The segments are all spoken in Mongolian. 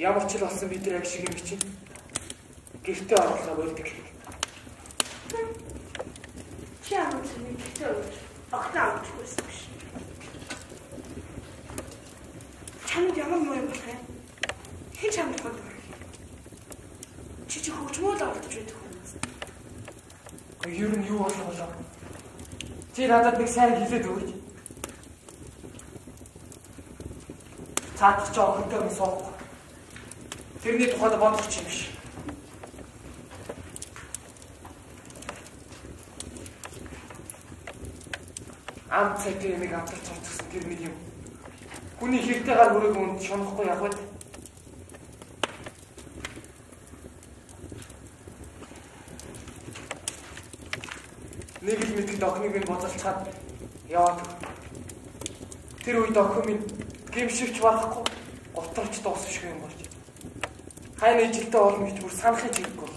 Ямар ч л болсон бид нар яг шиг юм чинь. Гэртээ оруулаа болдог. Чи ямар ч нэг гэртээ өгч. Огтаа байсан биш. Чамд ямар муу юм болох юм? Хэн чамд юм? Чи чи хөгжмөө л ордож байдаг хүмүүс. Гэхдээ ер нь юу болох болоо? Чи надад нэг сайн хэлээд өгөөч. Цаадах ч охинтой юм суух. Тэрний тухайд бодох юм биш. Ам цэтэй нэг амтар цорцсон тэр нэг юм. Хүний хэрэгтэй гар хүрээг үнд шунахгүй яг байд. Нэг л мэдэд охиныг минь боцолцоод яваад. Тэр үед охин минь гимшивч болохгүй гутарч дуусах юм болж. Хайны жилдээ олон гэж бүр санахын чиггүй.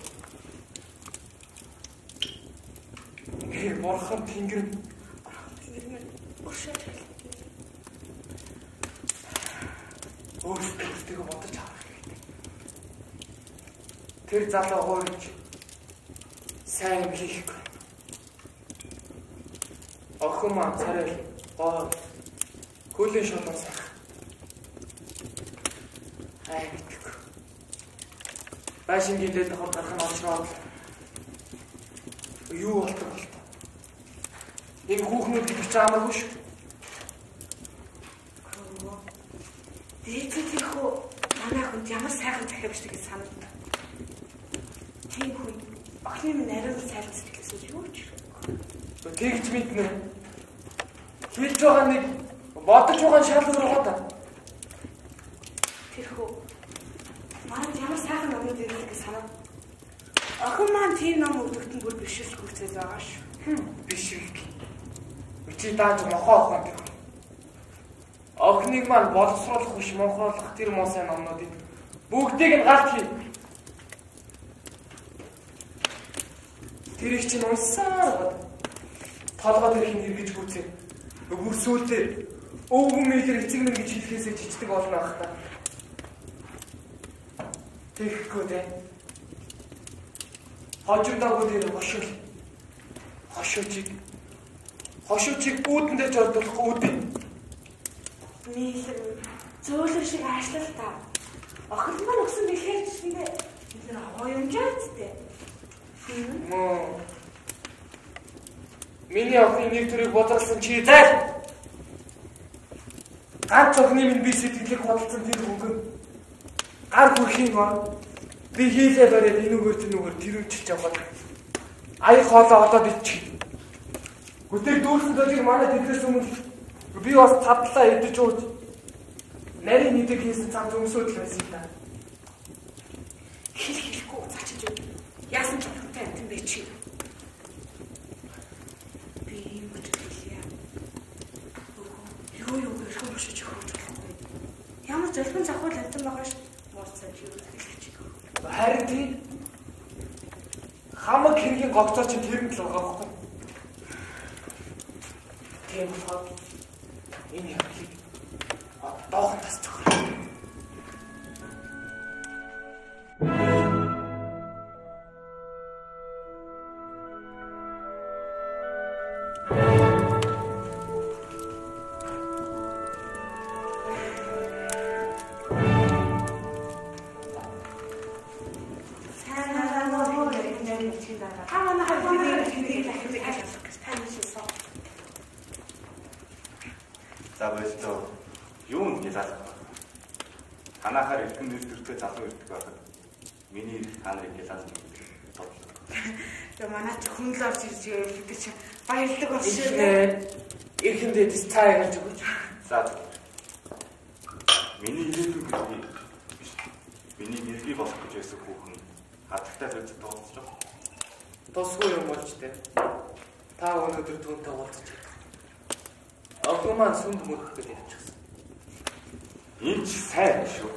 Ингээ бурхан тэнгэр өөрсдөө бодож авах хэрэгтэй. Тэр залуу гоорч сайн хийхгүй. Охин маань царай гоо хөлийн сах. Ай мэдгүй. Башингийн дэд хор гарах нь олчроод юу болдог болтой. Энэ хүүхнүүд гэж чамаагүй шүү. Дээдсэх хөө манай хүн ямар сайхан захиавч гэж санагдав. Тийм хүн охины минь ариун сайлцдаг гэсэн юу ч. Тэгж мэднэ. Хэлж байгаа нэг бодож байгаа шалгуур байгаа да. Тэр хөө маань ямар сайхан санав. Охин маань тийм ном өгдөгтөн бүр бишэл хүрцээс байгаа шүү. Биш их. Чи дааж мохоо охин гэх. Охиныг маань боловсруулах биш монхоолох тэр муу сайн номнуудыг бүгдийг нь гарт хий. Тэр их чинь унсаа. Толгой дээр хин эргэж гүцээ. Сүултээ өвгөн мэйлэр эцэг минь гэж хэлхээсээ чичдэг болно ах та. Тэгэхгүй дээ. Хожимдаагүй дээр хошил. Хошилчиг. Хошилчиг үүдэн дээр жолдуулах үүдэн. Нийлэн зөөлөр шиг аашлал та. Охин маань өгсөн бэхээр чишэндээ энэ гоёмжаац тээ. Мөө. Миний охины нэг төрийг бодлсон чи зайл. Ганц охины минь би сэтгэлийг бодлсон тэр хөнгөн. Гар хүрхийн гоо. Би хийлээ бариад энүүгээр тэнүүгээр тэрүүчилж яваад. Ая хоолоо одоо бичих. Хөтөр дүүрсэн дөрийг манай тэдрээс өмнө би бас тадлаа идэж ууж. Нарийн нэдэг хийсэн цам зөвсөд л байсан та. Хэл хэлэхгүй цачиж юу. Яасан ч бодохтой амтан бэ чи. Би юм гэж хэлье. Юу юу гэж хөөж өгч болохгүй. Ямар зөвхөн завхар амтан байгаа ш. Мууцаж юу. Харин тийм хамаг хэргийн говцоо чи тэр нь л байгаа байхгүй. Тийм болохоор энэ явдлыг доох тас цохроо. Сайн л орж ирж гэдэг чинь Баярлалаа бол шүү. Ихнээ эхэндээ дэс цаа ярьж өгөөч. За. Миний ирээдүйн гэрээ биш. Миний нэргий болох гэж байсан хүүхэн хатагтай байж тооцож байгаа. Тосгүй юм болж тээ. Та өнөөдөр түүнтэй уулзч. Охин маань сүмд мөрөх гэж явчихсан. Энэ ч сайн шүү.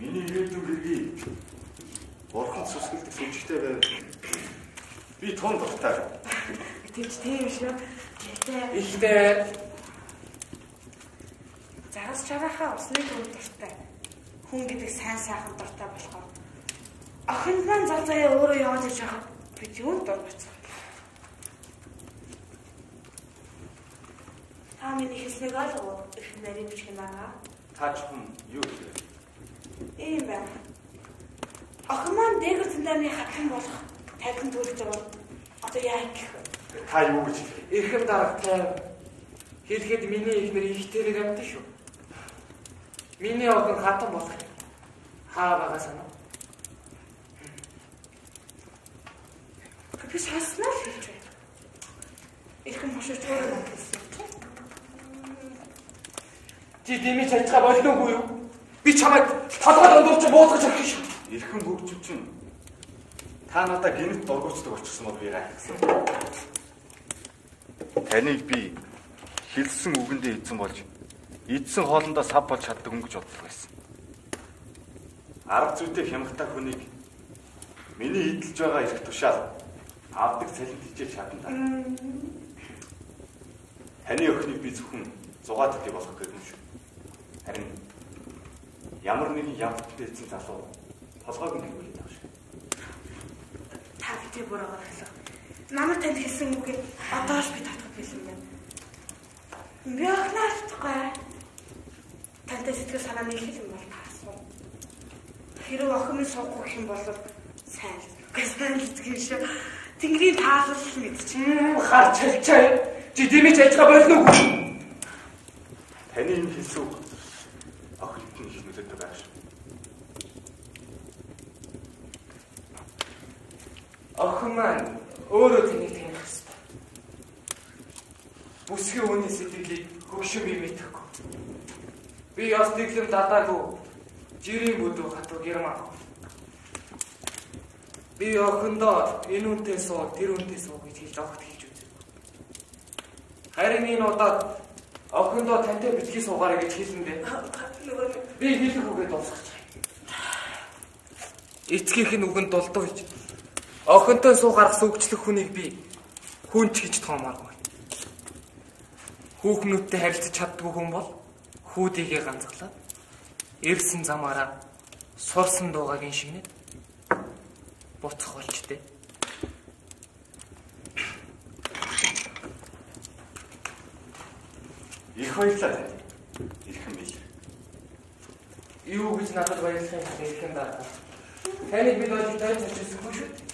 Миний ирээдүйн гэрээ Бурхан сүсгэлдэг сүнжигтэй байв. Би тун дуртай. Тэгж тийм шүү. Гэхдээ Ихтэй загас чарааха усны хүн дуртай. Хүн гэдэг сайн сайхан дуртай болохоор охин маань зав заяа өөрөө яваад иж байгаа. Би юунд дургацсан. Та миний хэлснийг ойлгоо. Их нарийн бичиг байгаа. Та ч хүн юу вэ? Ийм байна. Охин маань дээгүүр цэндааны хатан болох тайхан төрөлж байгаа. Одоо яа гэх вэ? Та юу гэж эрхэм дарагтай хэлэхэд миний ихнэр ихтэйг амт шүү. Миний охин хатан болох юм. Хаа байгаа санаа. Би шаснаа л хэлж байна. Ирхэн хошиж өөрөө надад Чи дэмий цайцгаа болдоогүй юу? Би чамайг толгойд ондуулж буулгаж өгөх шүү. Ирхэн хөгжим чинь та надад гинт дургуучдаг болчихсон бол би гайхсан. Таныг би хэлсэн үгэндээ эзэн болж эдсэн хоолндоо сав болж чаддаг хүн гэж боддог байсан. Арга зүйтэй хямгтай хүнийг миний эдэлж байгаа эрх тушаал авдаг цалин тийж чадна та. Таны өхнийг би зөвхөн зугаад өгөх болох гэдэг юм шүү. Харин ямар нэгэн явдал байсан залуу толгойг нь шүү. Та битээ буруугаар хэлээ. Намайг танд хэлсэн үгийг одоо ч би татах билэн байна. Би охнаас тахгүй. Тантай сэтгэл санаа нийлэх юм бол таасан. Хэрэг охин минь суухгүй гэх юм бол сайн л. Сайн л шүү. Тэнгэрийн таалал мэдчихэв. Хар чалчаа. Чи дэмий цайцгаа болдоогүй. Таны энэ хэлсэн үг охид нь их нөлөөтэй байх шүү. Охин маань өөрөө тэнийг таних хэрэгтэй. Бүсгийн хүний сэтгэлийг хөгшин би мэдэхгүй. Би яс дэглэм дадаагүй жирийн бүдүү хатуу гэрмаа. Би охиндоо энэ үнтэй суу, тэр үнтэй суу гэж хэлж огт хийж үзээ. Харин энэ удаад охиндоо тантай битгий суугаарай гэж хэлэндээ би хэлэх үгээ байгаа. Эцгийнх нь үгэнд дулдуу гэж. Охинтой суу гаргас өгчлөх хүнийг би хүнч гэж тоомооргүй. Хүүхнүүдтэй харилцаж чаддгүй хүн бол хүүдийгээ ганцглаад ирсэн замаараа сурсан дуугагийн шигнэ буцах болж тээ. Их баярлалаа. Ирхэн бил. Юу гэж надад баярлах юм бэ ихэн даа. Таныг бид олж тань чижсэхгүй шүү.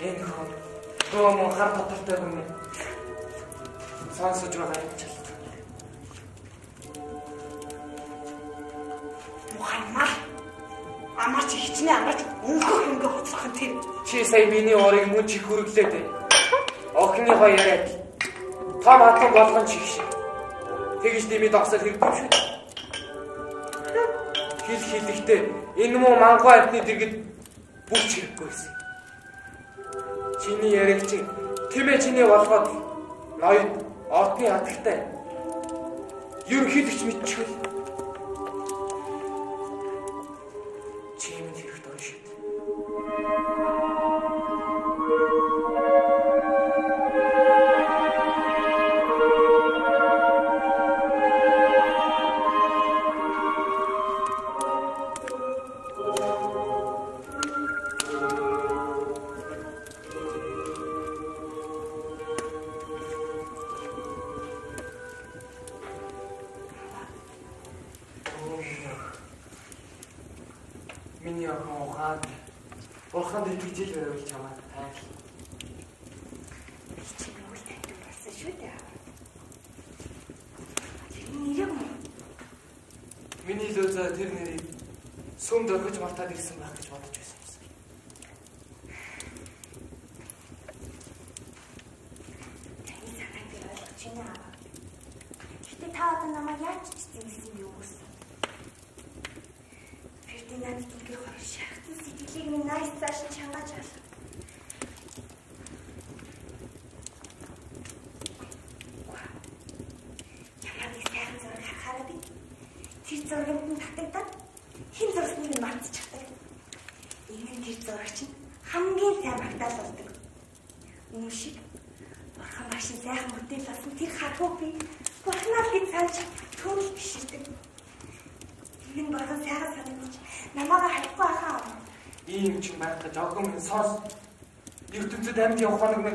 Энэ хөө гоо хар татартай юм. Сонсож байгаа юм чил. Мухаммад амарч хичнээн амарч өнгөх өнгө хоцрох нь тэр. Чи сая миний орыг мөн чих хөрөглөө дээ. Охиныхоо яриад том хатан болгон чих шиг. Тэгж дими догсол хэрэггүй шүү. Хил хилэхдээ энэ муу мангуу амтны дэргэд бүх хэрэггүй байсан. Чиний яриаг чи тэмээ чиний болгоод ноёд отны хатагтай. Ерөнхийлөгч мэдчихвэл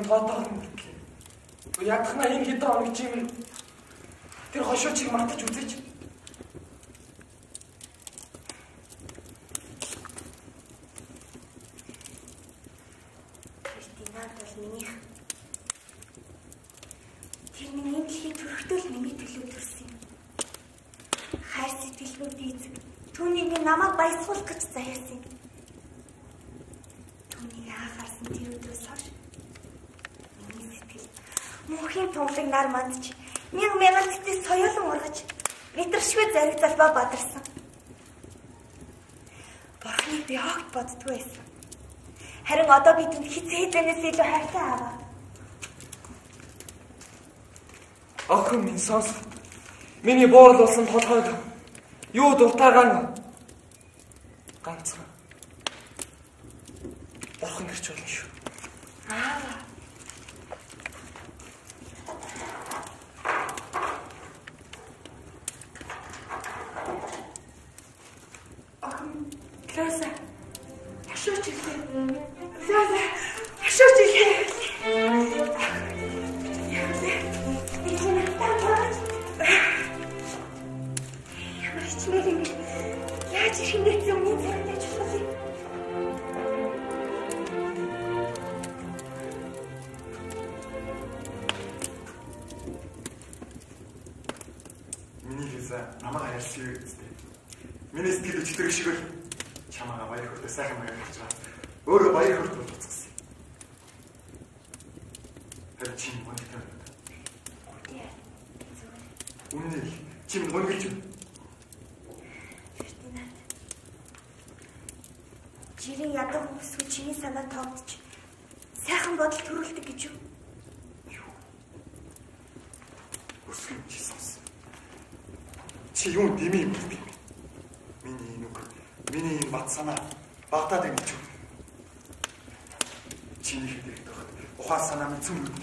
явах хоног минь тоотоох юм гэтлээ. Уу ядахна энэ хэдэн хоног чи минь тэр хошуучийг мартаж үзээч. Фердинанд бол минийх. Тэр миний дэлхий төрөхтөл миний төлөө төрсөн юм. Хайр сэтгэлүүд эзэг. Түүнийг би намайг баясгуулах гэж заяасан юм. Түүнийг анхаарсан тэр өдрөөс хойш миний сэтгэл мөнхийн тунлаг нар мандж мянга мянган сэтгэл соёолон ургаж мэдршгүй зариг залбаа бадарсан. Бурхныг би огт боддгүй байсан. Харин одоо бидэнд хизээ хэдэнээс илүү хайртай аваа. Охин минь сонс. Миний буурал болсон толгойг юу дуртайгаан ганцхан. Бурхан гэрч болно шүү.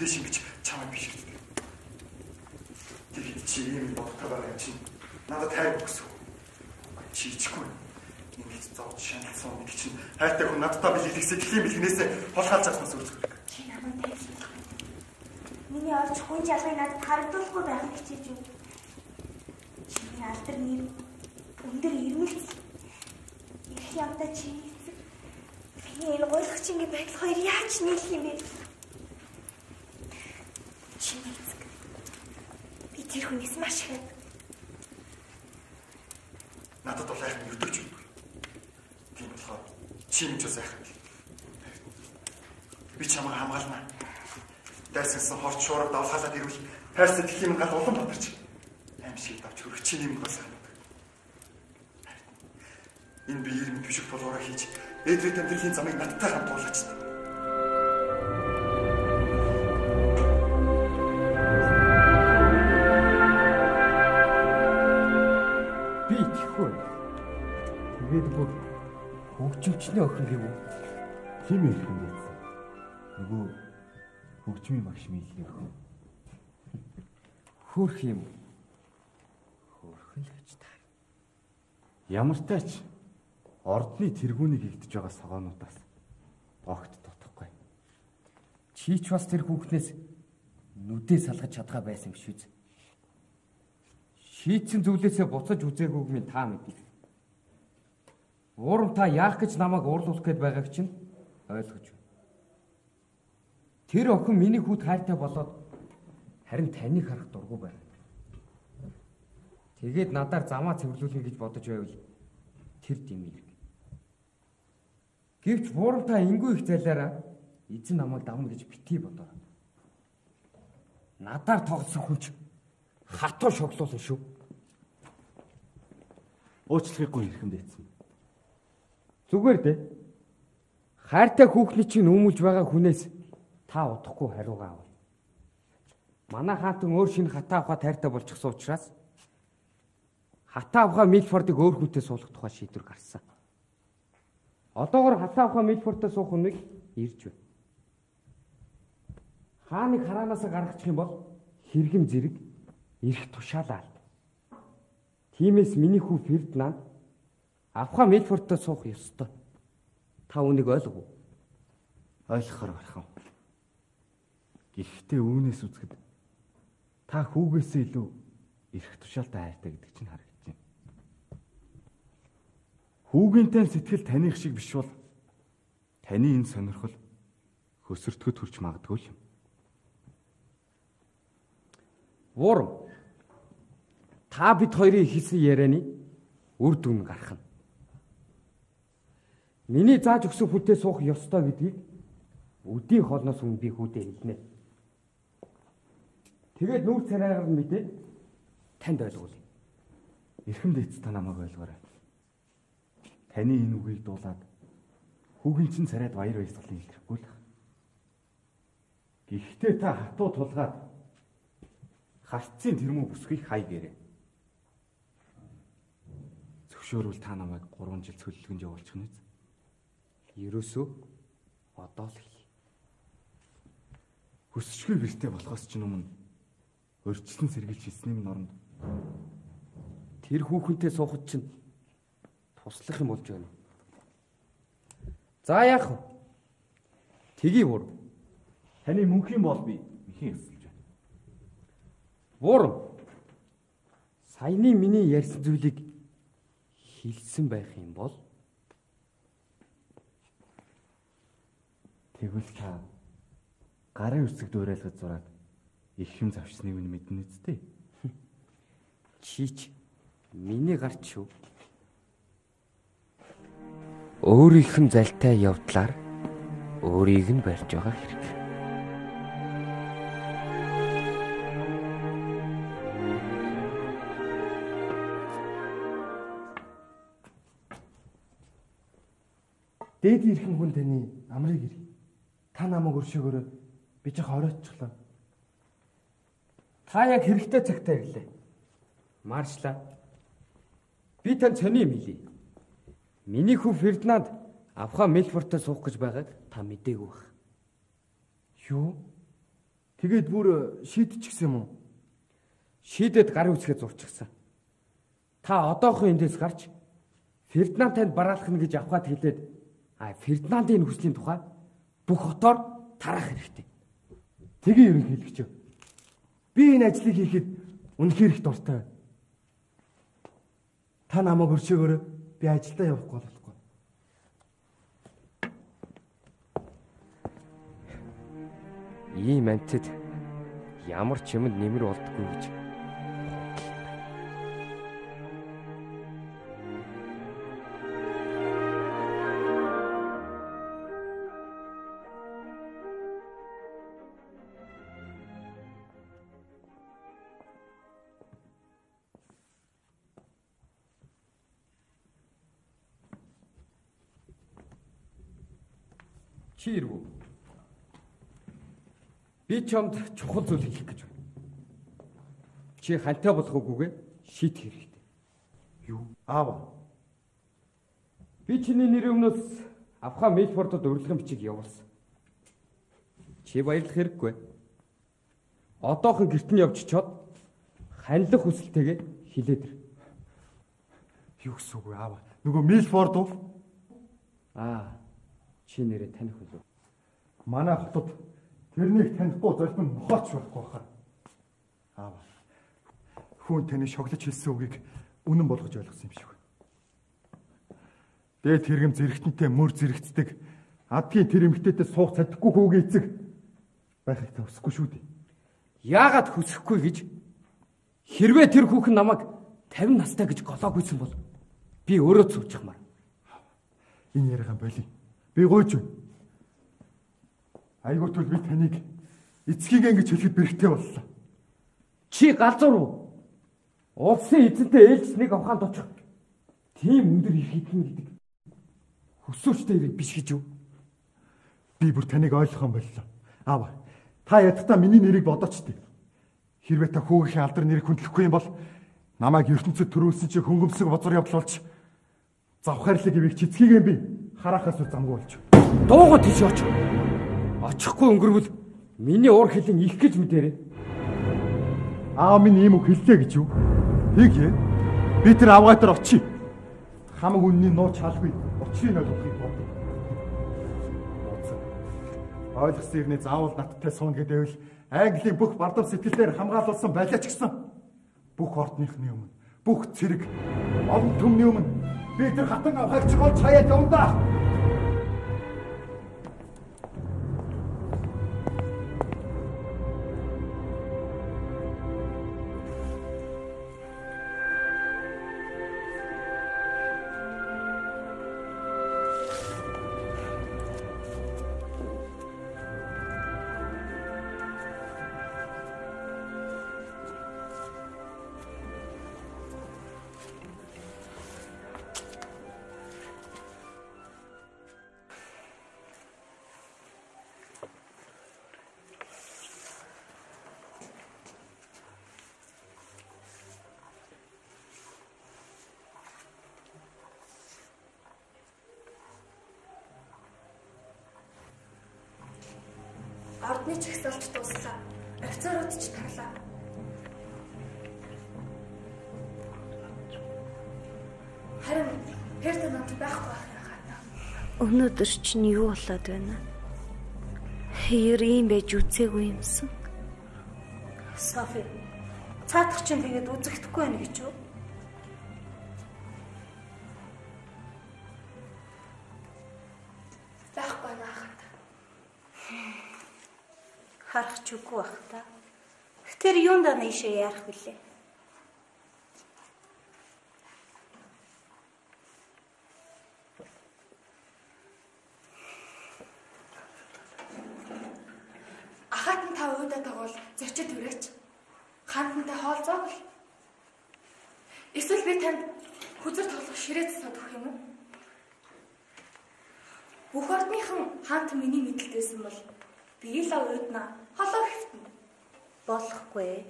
Минь цөм үддээ шингэж чамайг биширдэг. Тэгэхэд чи ийм бодтой байгаа юм чи. Надад тайр өгсөн. Чи ичгүй. Ингээд зовж шаналсан нэг чинь хайртай хүн надтай билэгсээ дэлхийн бэлгнээсээ холхаалж чадсан зүйл. Чи намайг тайлбар. Миний олж хүн жалгыг надад харагдуулахгүй байхыг хичээж юу? Чиний алдар нэр өндөр ирмэлц. Их явдаа чи эцэг. Миний энэ гуйлгчингийн байдал хоёр яаж нийлэх юм бэ? Чиний эцэг. Би тэр хүнээс маш их айдаг. Надад бол айх нь өдөрч өгдөг. Тийм болохоор чи минь ч бас айх. Би чамайг хамгаална. Дайсансан хорч шуурга давхалаад ирвэл хайр сэтгэлийн гал улам бадарч. Аим шиг давч хөрөх чиний юм бас санагдав. Энэ биеэр минь түшиг болоороо хийж эдрээ тэмдэглэлийн замыг надтай хамт туулаач. Би итгэхгүй. Тэгээд бүр хөгжимчний охин гэв үү? Хим ирэх юм? Нөгөө хөгжмийн багш мэлний охин. Хөөх юм. Хөөрхөн л гэж та. Ямар тач ордны тэргүүнийг хийгдэж байгаа согоонуудаас огт дутхгүй. Чи ч бас тэр хүүхнээс нүдээ салгаж чадгаа байсан биш үү? Шийдсэн зүйлээсээ буцаж үзээгүйг минь та мэдээ. Уурам та яах гэж намайг уурлуулах гээд байгааг чинь ойлгож байна. Тэр охин миний хүүд хайртай болоод харин таныг харах дургүй байна. Тэгээд надаар замаа цэвэрлүүлнэ гэж бодож байвал тэр димэрэг. Гэвч буурам та энгүй их зайлаараа эзэн намайг давна гэж битгий бодоо. Надаар тоглосон хүн ч хатуу шоглуулсан шүү. уучлахыгүй ихэм дээдсэн. Зүгээр дээ. Хайртай хүүхний чинь өмүүлж байгаа хүнээс та удахгүй хариугаа авъя. Манай хаантан өөр шинэ хатаа авахад хайртай болчихсон учраас хатаа авахаа Милфордыг өөр хүнтэй суулгах тухай шийдвэр гарсан. Одоогор хатаа авахаа Милфордтой суух хүнийг ирж байна. Хааныг хараанаас гаргачих юм бол хэрэгэм зэрэг ирэх тушаалаа. Тимээс миний хүү Фердинанд авахаа Милфордтой суух ёстой. Та үнийг ойлгов уу? Ойлгохоор гарах юм. Гэхдээ үүнээс үзэхэд та хүүгээсээ илүү эрх тушаалтай хайртай гэдэг чинь харагдаж байна. Хүүгийнтэй сэтгэл таних шиг биш бол таны энэ сонирхол хөсөртгөд хүрч магадгүй юм. Вуурм. Та бид хоёрын хийсэн ярианы үр дүн гарах нь. Миний зааж өгсөн хүнтэй суух ёстой гэдгийг өдийн хоолноос өмнө би хүүдээ хэлнэ. Тэгээд нүүр царайгаар нь мэдээд танд ойлгуулъя. Эрхэм дэц та намайг ойлгоорой. Таны энэ үгийг дуулаад хүүгийн чин царайд баяр баясгалан илэрхгүй л. Гэхдээ та хатуу тулгаад харцын тэрмүү бүсгийг хай гэрээ. Зөвшөөрвөл та намайг 3 жил цөллөгөнд явуулчих нь. Ерөөсөө одоо л хий. Хүсчгүй гэртээ болохоос ч өмнө өрчлөн сэргийлж минь оронд Тэр хүүхэнтэй суухад чинь туслах юм болж байна. За яах вэ? Тгий бүр. таны мөнхийн бол би ихэн эсэлж байна. Бүр. Саяны миний ярьсан зүйлийг хэлсэн байх юм бол Тэгвэл та гарын үсэг дуурайлгаж зураад их юм завчсныг минь мэднэ үстэй. чийч миний гарч шүү. Өөрийнх нь залтай явдлаар өөрийг нь барьж байгаа хэрэг. Дээд ирхэн хүн таны амрыг ир. Та намайг өршөөгөөрөө би ч хорооччлоо. Та яг хэрэгтэй цагтаа ирлээ. Маршла. Би тань цоны мэлий. Миний хүү Фердинанд авха Мельфортой суух гэж байгааг та мэдээгүй байх. Юу? Тэгээд бүр шийдчихсэн юм уу? Шийдэд гарын үсгээ зурчихсан. Та одоохон эндээс гарч Фердинанд танд бараалах нь гэж авахад хэлээд а Фердинандын хүслийн тухай бүх хотоор тарах хэрэгтэй. Тэгээ ерөнхийлөгч. Би энэ ажлыг хийхэд үнэхээр их дуртай. Та намайг өршөөгөөрөө би ажилдаа явахгүй болохгүй. Ийм амтд ямар ч юмд нэмэр болдгоо гэж. Би чамд чухал зүйл хэлэх гэж байна. Чи хантай болох уугүйгээ шийдэх хэрэгтэй. Юу? Аава. Би чиний нэр өмнөөс авха Мельфордод урилган бичиг явуулсан. Чи баярлах хэрэггүй. Одоохон гэрт нь явж чод ханилах хүсэлтэйгээ хилээд ир. Юу гэсэн үг вэ аава? Нөгөө Милфорд уу? Аа. Чи нэрээ таних үлээ. Манай хотод тэрнийг танихгүй золбин нохооч байхгүй хаа. Аава. Хүн таны шоглож хэлсэн үгийг үнэн болгож ойлгосон юм шиг байна. Дээд хэрэгм зэрэгтэнтэй мөр зэрэгцдэг адгийн тэр эмгтээтэй суух чаддаггүй хүүгээ эцэг байхыг та хүсэхгүй шүү дээ. Яагаад хүсэхгүй гэж хэрвээ тэр хүүхэн намайг 50 настай гэж голоогүйсэн бол би өөрөө цуучмаар. Энэ яриагаа болий. Би гойж байна. Айгуу тул би таныг эцгийг ингэж хэлэхэд бэрхтээ боллоо. Чи галзуур уу? Улсын эзэнтэй ээлжснийг аваханд очих. тийм өндөр их хитэн гэдэг хөсөөчтэй ирэх биш гэж юу? Би бүр таныг ойлгох юм боллоо. Аав. Та ядтаа миний нэрийг бодооч тээ. Хэрвээ та хүүгийн алдар нэрийг хүндлэхгүй юм бол намайг ертөнцид төрүүлсэн чи хөнгөмсөг бозор явдал болж завхаарлыг ивэх чицгийгэн би харахаас замгүй болж. Дууга тийч оч. Очихгүй өнгөрвөл миний уур хилэн их гэж мэдэрээ. Аав минь ийм үг хэллээ гэж юу? Хийе. Би тэр авгаатар очие. Хамаг үнний нуу чалгүй. Учрыг ойлгохыг бодов. Ойлгосон ирнэ заавал надтай суун гэдээвэл Английн бүх бардам сэтгэлээр хамгаалуулсан байлаа ч гэсэн бүх ордныхны өмнө бүх цэрэг олон төмний өмнө би тэр хатан авахч болж хаяад явна да. Ордны чагсаалт дуслаа. Офицерууд ч тарлаа. Харин Фердинанд байхгүй байхаа. Өнөөдөр чинь юу болоод байна? Хэр юм байж үцээгүй юмсан? Софи. Цаадах чинь тэгээд үзэгдэхгүй байна гэж юу? Үгүй бах та. Тэр юунд нэшээ яарах вүлээ? Ахаад нь та уудаа тогвол зочид үрээч. Хаантантай хоолцоог л. Эсвэл би танд хүзэр тоглох ширээц содох юм уу? Бүх ордныхан хаант миний мэдлэлтэйсэн бол би л уудна холоо хэвтэн. Болохгүй.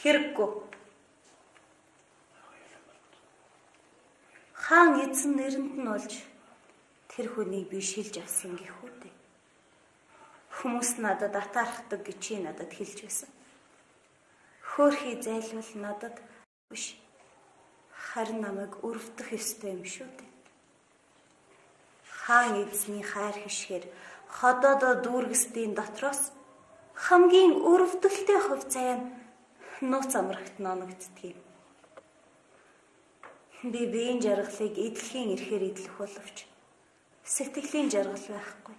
Хэрэггүй. Хаан эзэн нэрэнд нь олж тэр хүнийг би шилж авсан гэх үү дээ. Хүмүүс надад атаархдаг гэж чи надад хэлж байсан. Хөөхий зайлвал надад биш. Харин намайг өрөвдөх ёстой юм шүү дээ. Хаан эзний хайр хишгээр ходоодо дүүргэсдийн дотроос хамгийн өрөвдөлтэй хөв заяа нууц амрагт ноногддгийг. Би биеийн жаргалыг эдлэхийн эрхээр эдлэх боловч сэтгэлийн жаргал байхгүй.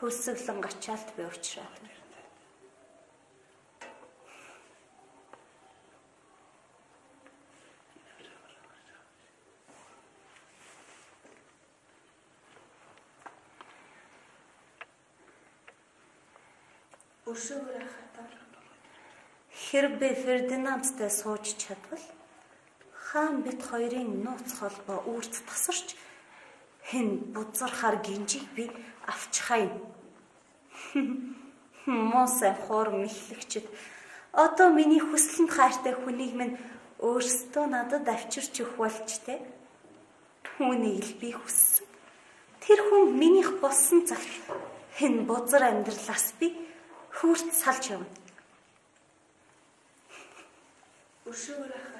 Хөсөглөн гачаалт би уучраад. Өшөөгөр хатаар. Хэрвээ Фердинандтай сууж чадвал хаан бит хоёрын нууц холбоо үрд тасарч хэн бузархаар гинжиг би авчихаа юм. Мосе хор мэхлэгчд одоо миний хүслэнд хайртай хүнийг минь өөрсдөө надад авчирч өгөх болж те. Түүнийг л би хүссэн. Тэр хүн минийх болсон цагт хэн бузар амьдралаас би хүүрт салж явна. Өшөөгөр хатаар.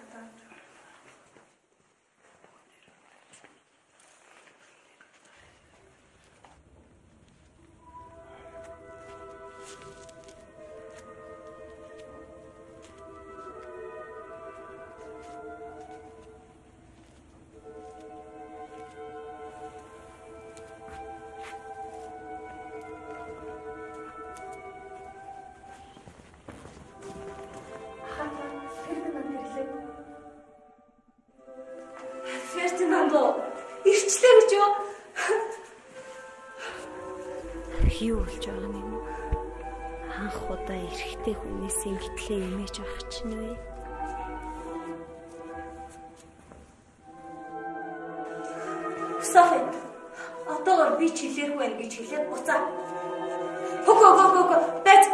Софи одоогор би чилээхгүй байна гэж хэлээд буцаа. Хөгөө хөгөө хөгөө бэт.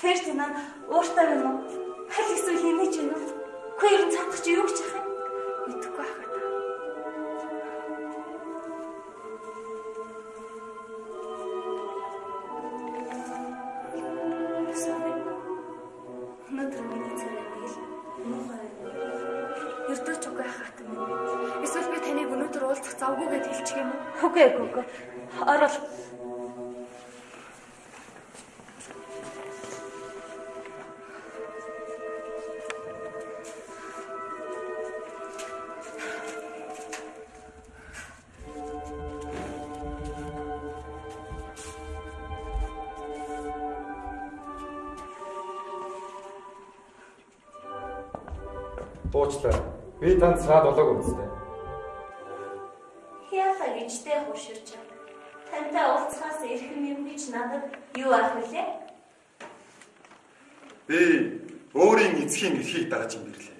Фердинанд ууртай юм уу? Хэл эсвэл хэмэж юм уу? Хөөе ер нь цатгах чи юу гэж яах Би танд саад болоог үстэй. Яаха гэжтэй хурширч. Тантай уулзахаас эрхэм юм гэж надад юу ах вүлээ? Би өөрийн эцгийн эрхийг дагаж юм бирлээ.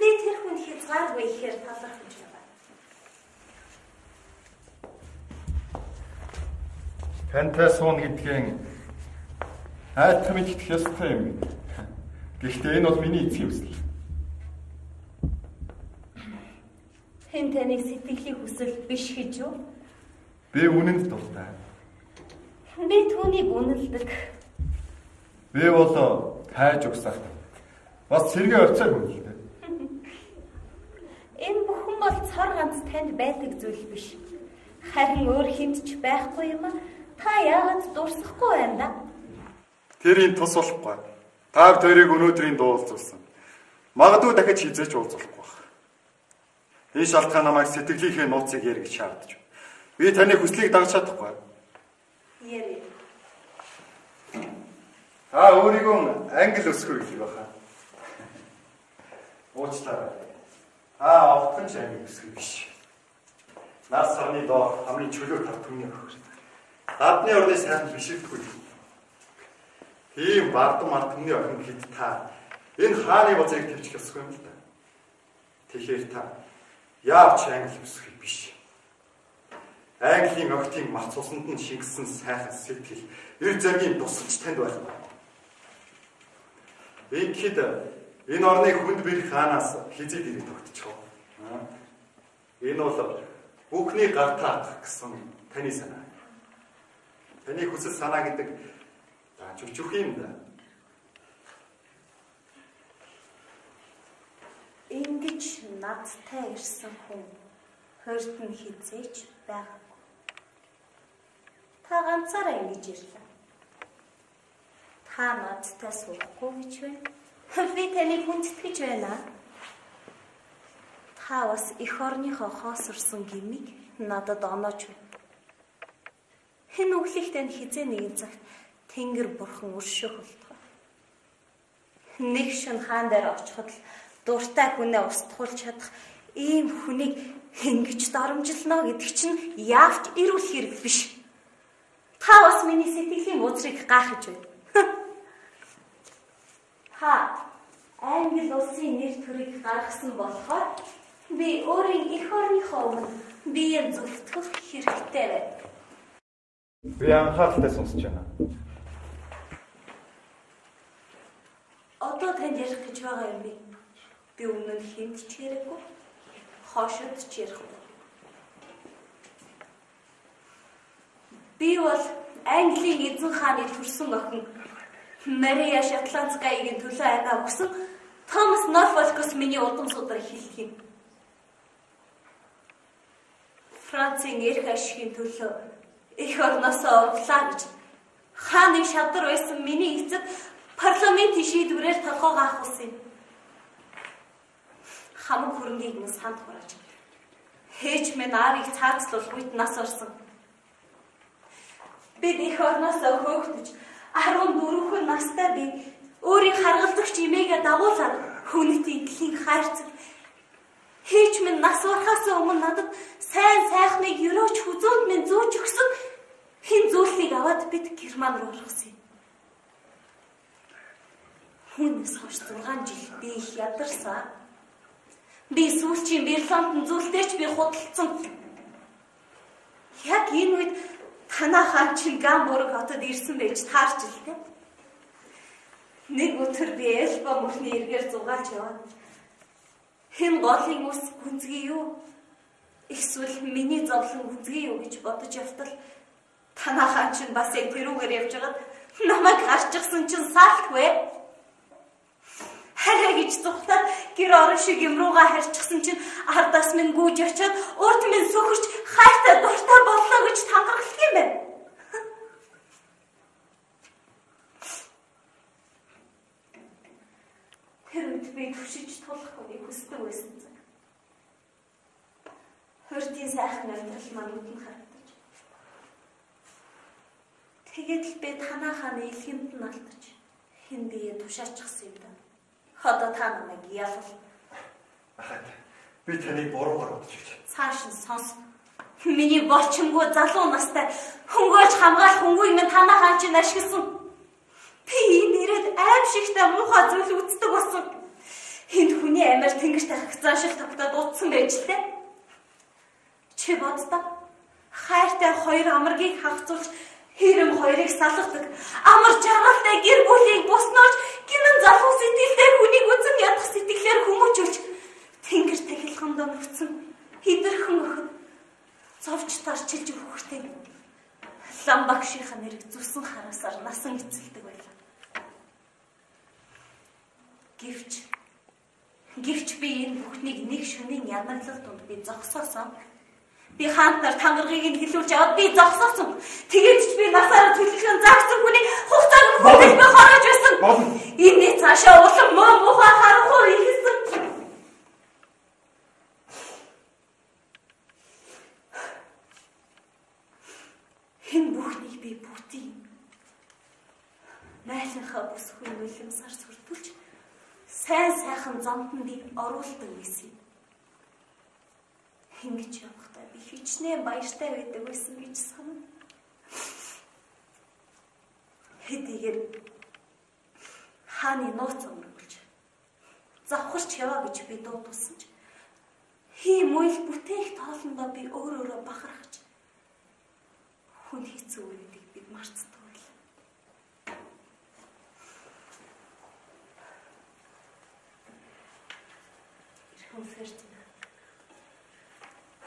Би тэр хүн хязгааргүй ихээр талархаж байгаа. Тантай суун гэдгийн айтхан итгэх ёстой юм. Гэхдээ энэ бол миний эцгийн хүсэл. Хэн таныг сэтгэлийн хүсэл биш гэж юу? Би үнэнд дуртай. Би түүнийг үнэлдэг. Би бол хайж өгсах. Бас сэргээ орцоо хүнэлтэй. Энэ бүхэн бол цор ганц танд байдаг зүйл биш. Харин өөр хинт ч байхгүй юм а. Та яагаад дурсахгүй байна да? Тэрийн тус болохгүй. Та хоёрыг өнөөдрийн дуу уулзуулсан. Магадгүй дахиж хизээч уулзуулахгүй байх. Энэ шалтгаан намайг сэтгэлийнхээ нууцыг ярих шаардж байна. Би таны хүслийг дагаж чадахгүй. Ярэ. Та өөрийгөө англи өсгөр гэж баха. Уучлаарай. Та огтхон ч англи өсгөр биш. Нас сарны доо хамгийн чөлөө тав түмний охир. Гадны орны сайн биширдэггүй. Тийм бардам мартамны охин хэд та энэ хааны бозыг тавьчих ёсгүй юм л да. Тэгэхээр та яавч англи өсгөр биш. Английн огтын мац усанд нь шингэсэн сайхан сэтгэл, эр зэргийн тусалж танд байх. Ингээд энэ орны хүнд бэр хаанаас хизээд ирэх тогтчихоо. Энэ бол бүхний гартаа гэсэн таны санаа. Таны хүсэл санаа гэдэг өчөх юм да. Ингиж надтай ирсэн хүн хорд нь хизээч байгаагүй. Та ганцаараа ингэж ирлээ. Та надтай суухгүй гэж байна. Би таныг хүндэтгэж байна. Та бас эх орныхоо хоосорсон гмиг надад оноож байна. Хэн өглөх тань хизээ нэгэн цагт Тэнгэр бурхан өршөөх болтгоо. Нэг шин хаан дээр очиход л дуртай хүнээ устгуулж чадах ийм хүнийг ингэж доромжилно гэдэг чинь яавч эрүүл хэрэг биш. Та бас миний сэтгэлийн үзрийг гайхаж байна. Та англи улсын нэр төрийг гаргасан болохоор би өөрийн эх орныхоо өмнө биеэ зүтгэх хэрэгтэй байна. Би анхааралтай сонсож байна. Одоо танд ярих гэж байгаа юм би. Би өмнө хинт ч хэрэггүй. Хоошод ч ярихгүй. Би бол Английн эзэн хааны төрсөн охин Мария Шотландскаягийн төлөө аймаа өгсөн Томас Норфолкос миний удам судар хэлэх юм. Францын эрх ашигын төлөө их орносоо урлаа гэж хааны шадар байсан миний эцэг парламентын шийдвэрээр толгойгоо авахсан юм. Хамаг хөрөнгийг нь санд хурааж. Хээж минь аавыг цаацлуулгүйд нас орсон. Бид их орносоо хөөгдөж 14 настай би өөрийн харгалзагч имээгээ дагуулаад хүнэт идлийн хайрцаг Хээч минь нас урахаас өмнө надад сайн сайхныг өрөөч хүзөөнд минь зөөж өгсөн хин зүйлийг аваад бид Герман руу орсон юм. Хүнээс хойш 6 жил би их ядарсан. Би сүүлчийн Берлонд зүйлтэйч би худалдсан. Яг энэ үед танаа хаан чинь Гамбург хотод ирсэн байж таарч л дээ. Нэг өдөр би Элба мөрний эргээр зугаалж яваад хэн голын ус гүнзгий юу? Эсвэл миний зовлон гүнзгий юу гэж бодож явтал танаа хаан чинь бас яг тэрүүгээр явж байгаад намайг харчихсан чинь саалтгүй. Хараа гэж зүхтаад гэр орон шиг юм руугаа харчихсан чинь ардаас минь гүйж очиод урд минь сөхөрч хайртай дуртай боллоо гэж тангархлах юм байна. Тэр үед би түшиж тулах үнийг хүсдэг байсан цаг. Хөрдийн сайхан амьдрал маань үдэн харагдаж. Тэгээд л би танаахаа нийлхэнд нь алдаж хэн бие тушаачихсан юм даа. Одоо та намайг яавал Ахад би таныг буруугаар бодож байна. цааш нь сонс. Миний болчимгүй залуу настай хөнгөөж хамгаалах хөнгөө минь танаа хаан чинь ашигласан. Би энэ ирээд аим шигтэй муухай зүйл үздэг болсон. Энд хүний амиар тэнгэрт хагцаашил тогтоод утсан байж тээ. Чи боддоо хайртай хоёр амаргийг хавцуулж хэрэм хоёрыг салгадаг. Амар жаргалтай гэр бүлийг буснооч гинэн залуу сэтгэлээр хүнийг үзэн ядах сэтгэлээр хүмүүжүүлж тэнгэр тахилгандаа нүцэн хидэрхэн өхөд зовж тарчилж өгөхтэй. Ламбагшийнхаа нэрийг зүсэн хараасаар насан эцэлдэг байлаа. Гэвч Гэвч би энэ бүхнийг нэг шөнийн янаглал донд би зогсоосон. Би хаантар тангаргийг нь хилүүлж аваад би зогсоосон. Тэгээд ч би насаараа төлөвлөн заагсан хүний хугацааг бүгд би хороож байсан. Энэ цаашаа улам муу муухай харахгүй ихсэн. Хэн бүхнийг би бүтэн. Майлынхаа бүсгүй үлэмсаар сүртүүлж сайн сайхан замтан би оруулдаг байсан. Ингэж явахдаа би хичнээн баяртай байдаг байсан гэж санав. Хэдийгээр хааны нууц өнгөрүүлж завхарч яваа гэж би дуудсан ч хийм үйл бүтээх тоолондоо би өөр өөрө бахархаж хүн хэцүү үеийг бид марцдаг Ирхэнсэрч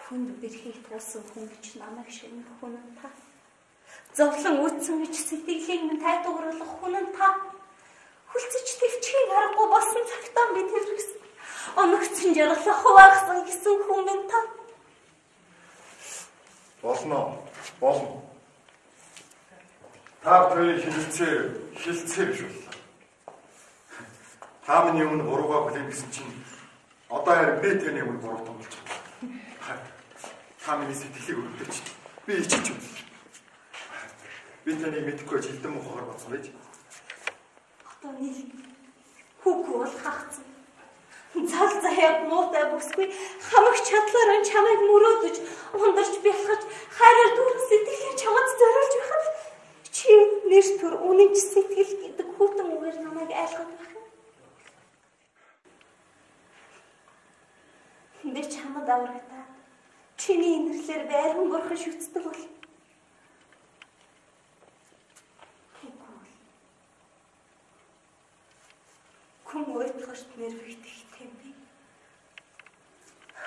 хүнд бэрхийг туулсан хүн гэж намайг шинэ хүн та. Зовлон үүсэн гэж сэтгэлийг минь тайтгаруулах хүн та. Хүлцэж төвчгийг харахгүй болсон цагтаа би тэрвэрсэн. Оногцсон жаргалах хуваахсан гэсэн хүн минь та. Болно. Болно. Та хоёрын хилцээ хилцээ биш боллоо. Та миний өмнө буруугаа хүлээн гэсэн чинь одоо харин би таны өмнө буруу томлож байна. Та миний сэтгэлийг өргөдөж би ичиж байна. Би таныг мэдхгүй жилдэн мохоор боцсон байж. Одоо нэг хүүхүү бол хагцсан. Цал заяад муутай бүсгүй хамаг чадлаар нь чамайг мөрөөдөж ундарч бэлхэж хайраар дүүрэн сэтгэлээр чамд зориулж байхад чи нэр төр үнэнч сэтгэл гэдэг хүүтэн үгээр намайг айлгаад юм. Чамд аврагдаа. Чиний инэрлэр байран бурхан шүтдэг бол Хүн уйтгарт нэрвэгдэх тийм би.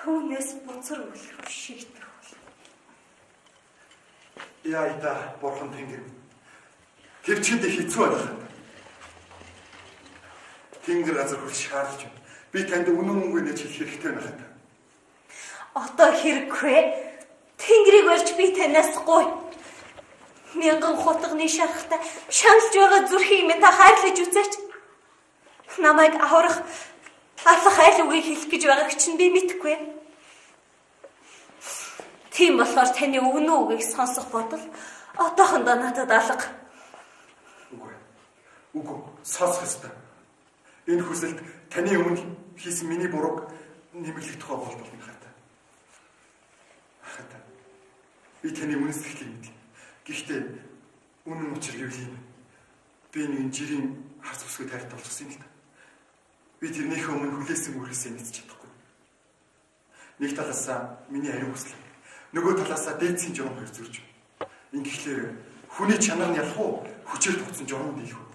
Хүнээс буцар үлрэх шигдэх бол. Яа ида бурхан тэнгэр. Тэр чинд хэцүү байх. Тэнгэр газар хүрч шаардж байна. Би танд үнэн үнгүй нэж хэлэх хэрэгтэй байна. Одоо хэрэггүй. Тэнгэрийг барьж би танаас гуй. Мянган хутганы шарахта шаналж байгаа зүрхийг минь та хайрлаж үзээч. Намайг аврах алах айл үгийг хэлэх гэж байгааг чинь би мэдэхгүй. Тийм болохоор таны өгнө үгийг сонсох бодол одоохондоо надад алга. Үгүй. Үгүй. Сонсох ёстой. Энэ хүсэлт таны өмнө хийсэн миний бурууг нэмэрлэх тухай болтол юм хата. Хата. Би таны үнэн сэтгэлийг мэднэ. Гэхдээ үнэн учир гэвэл юм. Би нэг жирийн харц бүсгүй тайлт болчихсон юм л та. Би тэрнийхээ өмнө хүлээсэн үргэлжлээ мэдчих чадахгүй. Нэг талаасаа миний ариун хүсэл Нөгөө талаасаа дээдсийн журам хоёр зурж. Ингэхлээр хүний чанар нь ялах уу? Хүчээр тогтсон журам дийлэх үү?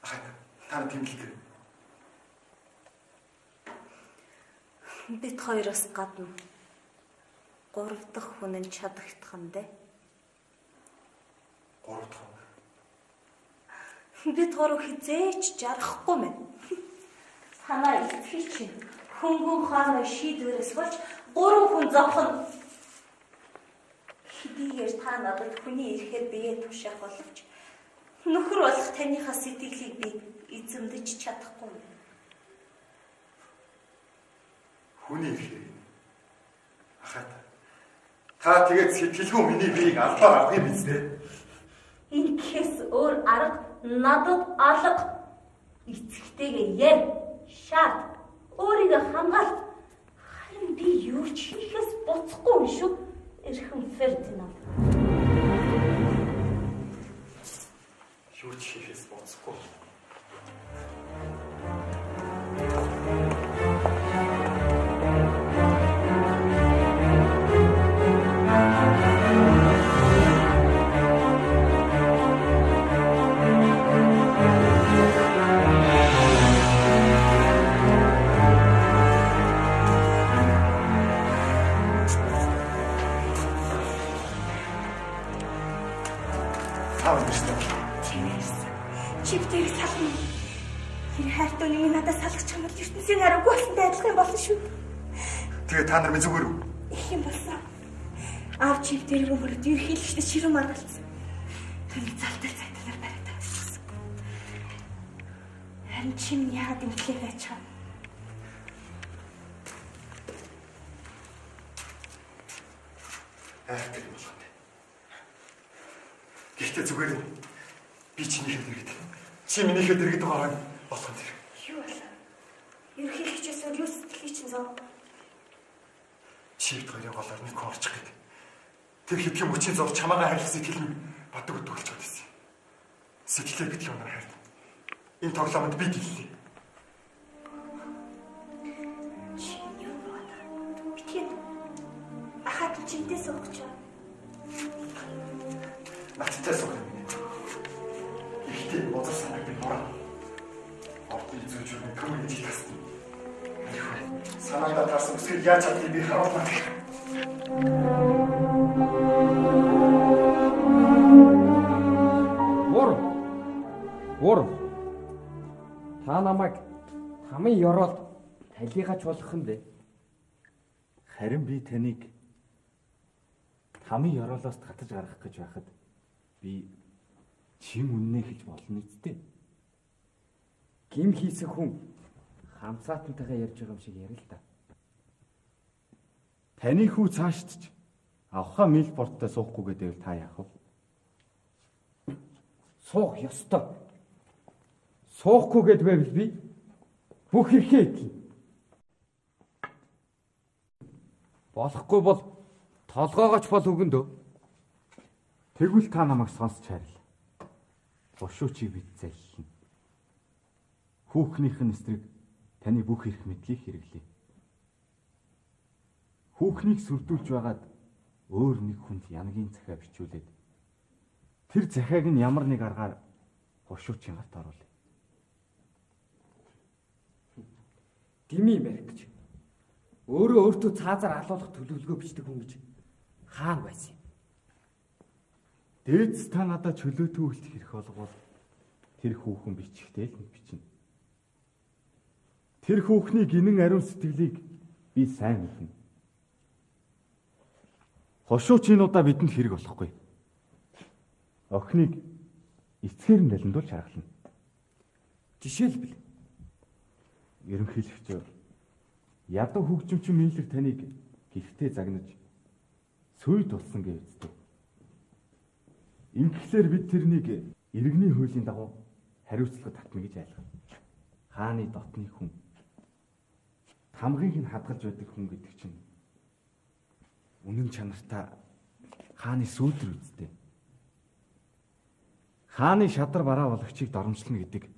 Ахаа та тэмдэглэв. Бид хоёроос гадна гурав дахь хүн нь чадагдах нь дээ. Гурав дахь. Бид гурав хизээч жаргахгүй мэн. Санаа эцгийг чинь хөнгөн хааны шийдвэрээс болж гурав хүн зовхон. Хэдийгээр та надад хүний ирэхээр бие тушаах боловч нөхөр болох таныхаа сэтгэлийг би эзэмдэж чадахгүй. Хүний ирэхээр ахаа та тэгээд сэтгэлгүй миний биеийг алдаа авах юм биз дээ. Инкээс өөр арга надад алга эцэгтэйгээ яа шат өөрийгөө хамгаалт харин би юу ч хийхээс буцахгүй юм шүү эрхэм Фердинанд Юу ч хийхээс буцахгүй. Надад салгах юм бол ертөнцийн хараагүй болсонтой адилхан болно шүү. Тэгээ та нар минь зүгээр үү? Их юм болсон. Аав чивтэрийг өмөрөд ерхийлэгчтэй ширүүн маргалцсан. Тэний залтар цайталаар бариад тавьсан. Харин чим яагаад имтлээ байж чам? Айхдаг юм болгоно. Гэхдээ зүгээр нь би чинийхэд дэргэд. Чи минийхэд дэргэд байгаа нь болгоно тэр. Ерхийлэгчээс өөр юу сэтгэлийн чинь зов. Чивд хоёрын голоор нэг орчих гээд. Тэр хэдхэн мөчийн зов чамаагаа хайрлах сэтгэл нь бадаг өдөлж байгаа гэсэн. Сэтгэлээ битлээ өнөр хайр. Энэ тоглоомод би. Чи? Битгий. Ахад чинтэй суугч. Нацтай суух юм. Ихтэй бодол санааг би буруу. Ордны зүйчүүд ком гэж тасна. Санаандаа тарсан үсгээр яаж чадлыг би харуулна. Гур. Гур. Та намайг тамын ёроолд талигаач болох юм бэ? Харин би таныг тамийн ёроолоос татаж гаргах гэж байхад би чим үннэ хэлж болно үсттэй. Гим хийсэн хүн хамсаатантайгаа ярьж байгаа юм шиг ярил л да. Таны хүү цаашд ч авхаа милборттой суухгүй гэдэг та яах вэ? Суух ёстой. Суухгүй гэд байвал би бүх хэрхээ идэл. Болохгүй бол толгоогооч бол өгөндөө. Тэгвэл та намайг сонсч хайрл. Бошуучийг бид залхина. Хүүхнийх нь эсрэг таны бүх эрх мэдлийг хэрэглэе. Хүүхнийг сүрдүүлж байгаад өөр нэг хүнд янгийн захиа бичүүлээд тэр захиаг нь ямар нэг аргаар бошуучийн гарт оруулъя. Дими баригч. Өөрөө өөртөө цаазаар алуулах төлөвлөгөө бичдэг хүн гэж хаана байсан юм? Дээдс та надад чөлөөтэй үлдэх хэрэг болгоод тэр хүүхэн бичихтэй л бичнэ. Тэр хүүхний гинэн ариун сэтгэлийг би сайн мэднэ. Хошуучинуудаа бидэнд хэрэг болохгүй. Охиныг эцгээр нь даландуулж харгална. Жишээлбэл Ерөнхийлөгч ядуу хөгжимчин минлэр таныг гихтээ загнаж сүйд болсон гэж үздэг. Ингэхлээр бид тэрнийг иргэний хуулийн дагуу хариуцлага татна гэж айлгав. Хааны дотны хүн хамгыг нь хадгалж байдаг хүн гэдэг чинь үнэн чанартай хааны сүүдэр үсттэй. Хааны шадар бараа болгочийг доромжлно гэдэг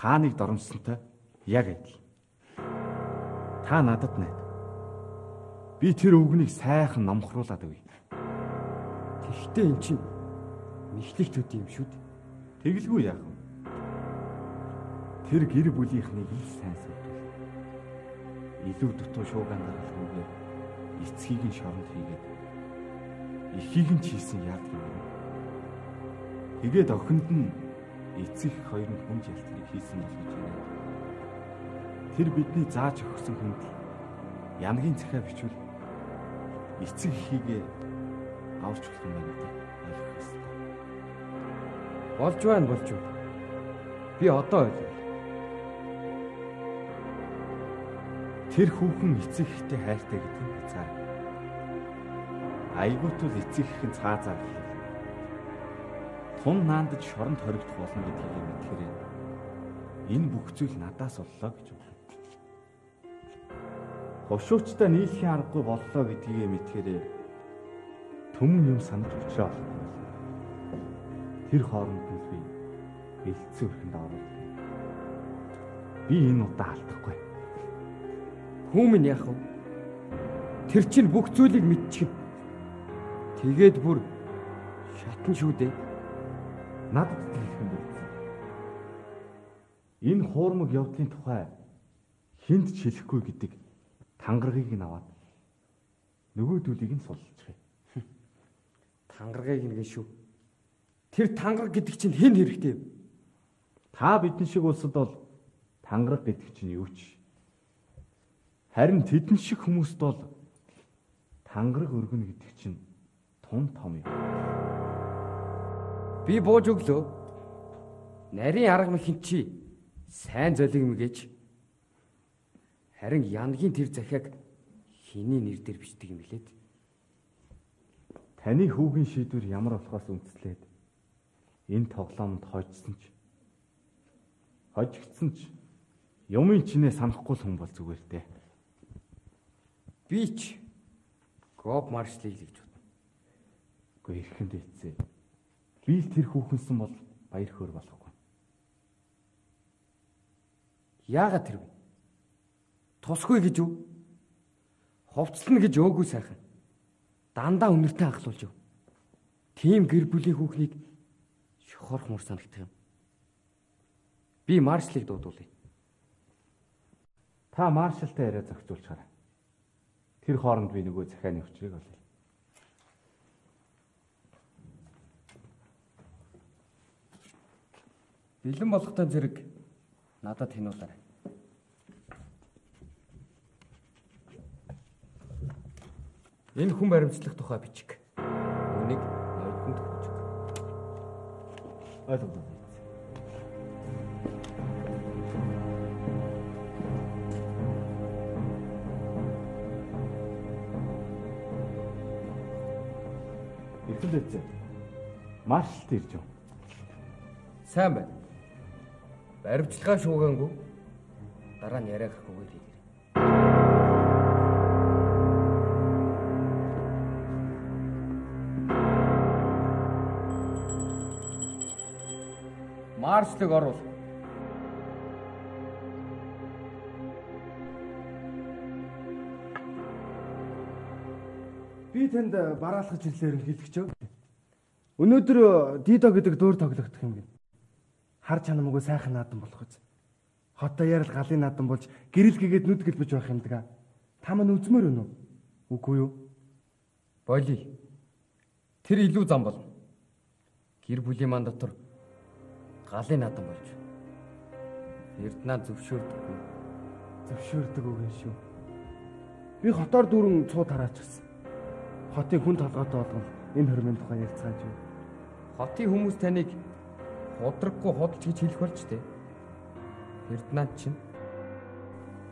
хааныг доромжсонтой яг адил. Та надад найд. Би тэр үгнийг сайхан номхруулад өгье. Тэгтээ эн чинь мэхлэх төд юм шүү дээ. Тэгэлгүй яах вэ? Тэр гэр бүлийнхнийг ил сайн сүрдүүл. Илүү дутуу шууган даралгүйгээр эцгийг нь шоронд хийгээд эхийг нь чийсэн яадаг юм? Тэгээд охинд нь эцэг хоёр нь хүн ялцгийг хийсэн гэж байна. Тэр бидний зааж өгсөн хүнд ямгийн захиа бичвэл эцэг эхийгээ авч болох юм байна гэдэг ойлгох ёстой. Болж байна болж байна. Би одоо ойлголоо. Тэр хүүхэн эцэг ихтэй хайртай гэдэг нь цаа. Айгуутул эцэг их нь цаазаар хэлээ. Тун наандаж шоронд хоригдох болно гэдгийг мэдхээр энэ бүх зүйл надаас боллоо гэж байна. Хошуучтай нийлхийн аргагүй боллоо гэдгийг мэдхээр төмөн юм санаж өчрөө болно. Тэр хооронд нь би бэлдсэн өрхөнд оруулах. Би энэ удаа алдахгүй. Хүмүн яах вэ? Тэр чинь бүх зүйлийг мэдчих. Тэгээд бүр шатан шүү дээ. Надад хэлэх юм болсон. Энэ хуурмаг явдлын тухай хүнд ч хэлэхгүй гэдэг тангаргийг нь аваад нөгөөдүүлийг нь сулчихъя. Тангаргийг нэг шүү. Тэр тангараг гэдэг чинь хэн хэрэгтэй вэ? Та бидэн шиг улсад бол тангараг гэдэг чинь юу ч. Харин тэдэн шиг хүмүүст бол тангараг өргөнө гэдэг чинь тун том юм. Би бууж өглөө. Нарийн арга мэхин чи сайн золиг мэгэж. Харин янгийн тэр захиаг хиний нэр дээр бичдэг юм билээд. Таны хүүгийн шийдвэр ямар болохоос үндэслээд энэ тоглоомд хожсон ч хожигдсан ч юмын чинээ санахгүй л хүн бол зүгээр дээ. Би ч гоп маршлыг л гэж бодно. Гэхдээ эрхэнд эцээ. Би л тэр хүүхэнсэн бол баяр хөөр болохгүй. Яагаад тэр вэ? Тусгүй гэж юу? Ховцлно гэж өөгүй сайхан. Дандаа үнэртэй анхлуулж юу? Тим гэр бүлийн хүүхнийг шохорх мөр санагдах юм. Би маршлыг дуудуулъя. Та маршалтай яриа зохицуулчаарай. Тэр хооронд би нөгөө захианы хүчрийг олъё. Бэлэн болгохтой зэрэг надад хинуулаарай. Энэ хүн баримтлах тухай бичих. Үнийг ноёдонд өгч. Ойлголоо. Эцэг эцэг. Маршалт ирж байна. Сайн байна. Баримтлагаа шуугаангүй. Дараа нь яриа гэхгүйгээр хэлээ. Маршлыг оруул. Би танд бараалхаж ирлээр хэлчихв. Өнөөдөр Дидо гэдэг дуур тоглогдох юм гин. Хар чанамгүй сайхан наадам болох үз. Хотоо ярил галын наадам болж гэрэл гэгээд нүд гэлбэж байх юм даа. Та мань үзмээр өнө үү? Үгүй юу? Болий. Тэр илүү зам болно. Гэр бүлийн ман дотор галын наадам болж. Эрдэнэ зөвшөөрдөг. Зөвшөөрдөг үгүй шүү. Би хотоор дүүрэн цуу тараачихсан. Хотын хүн толгойтой болгон энэ хөрмийн тухай ярьцгааж юу? Хотын хүмүүс таныг худраггүй худалч гэж хэлэх болж тээ. Эрдэнэ чинь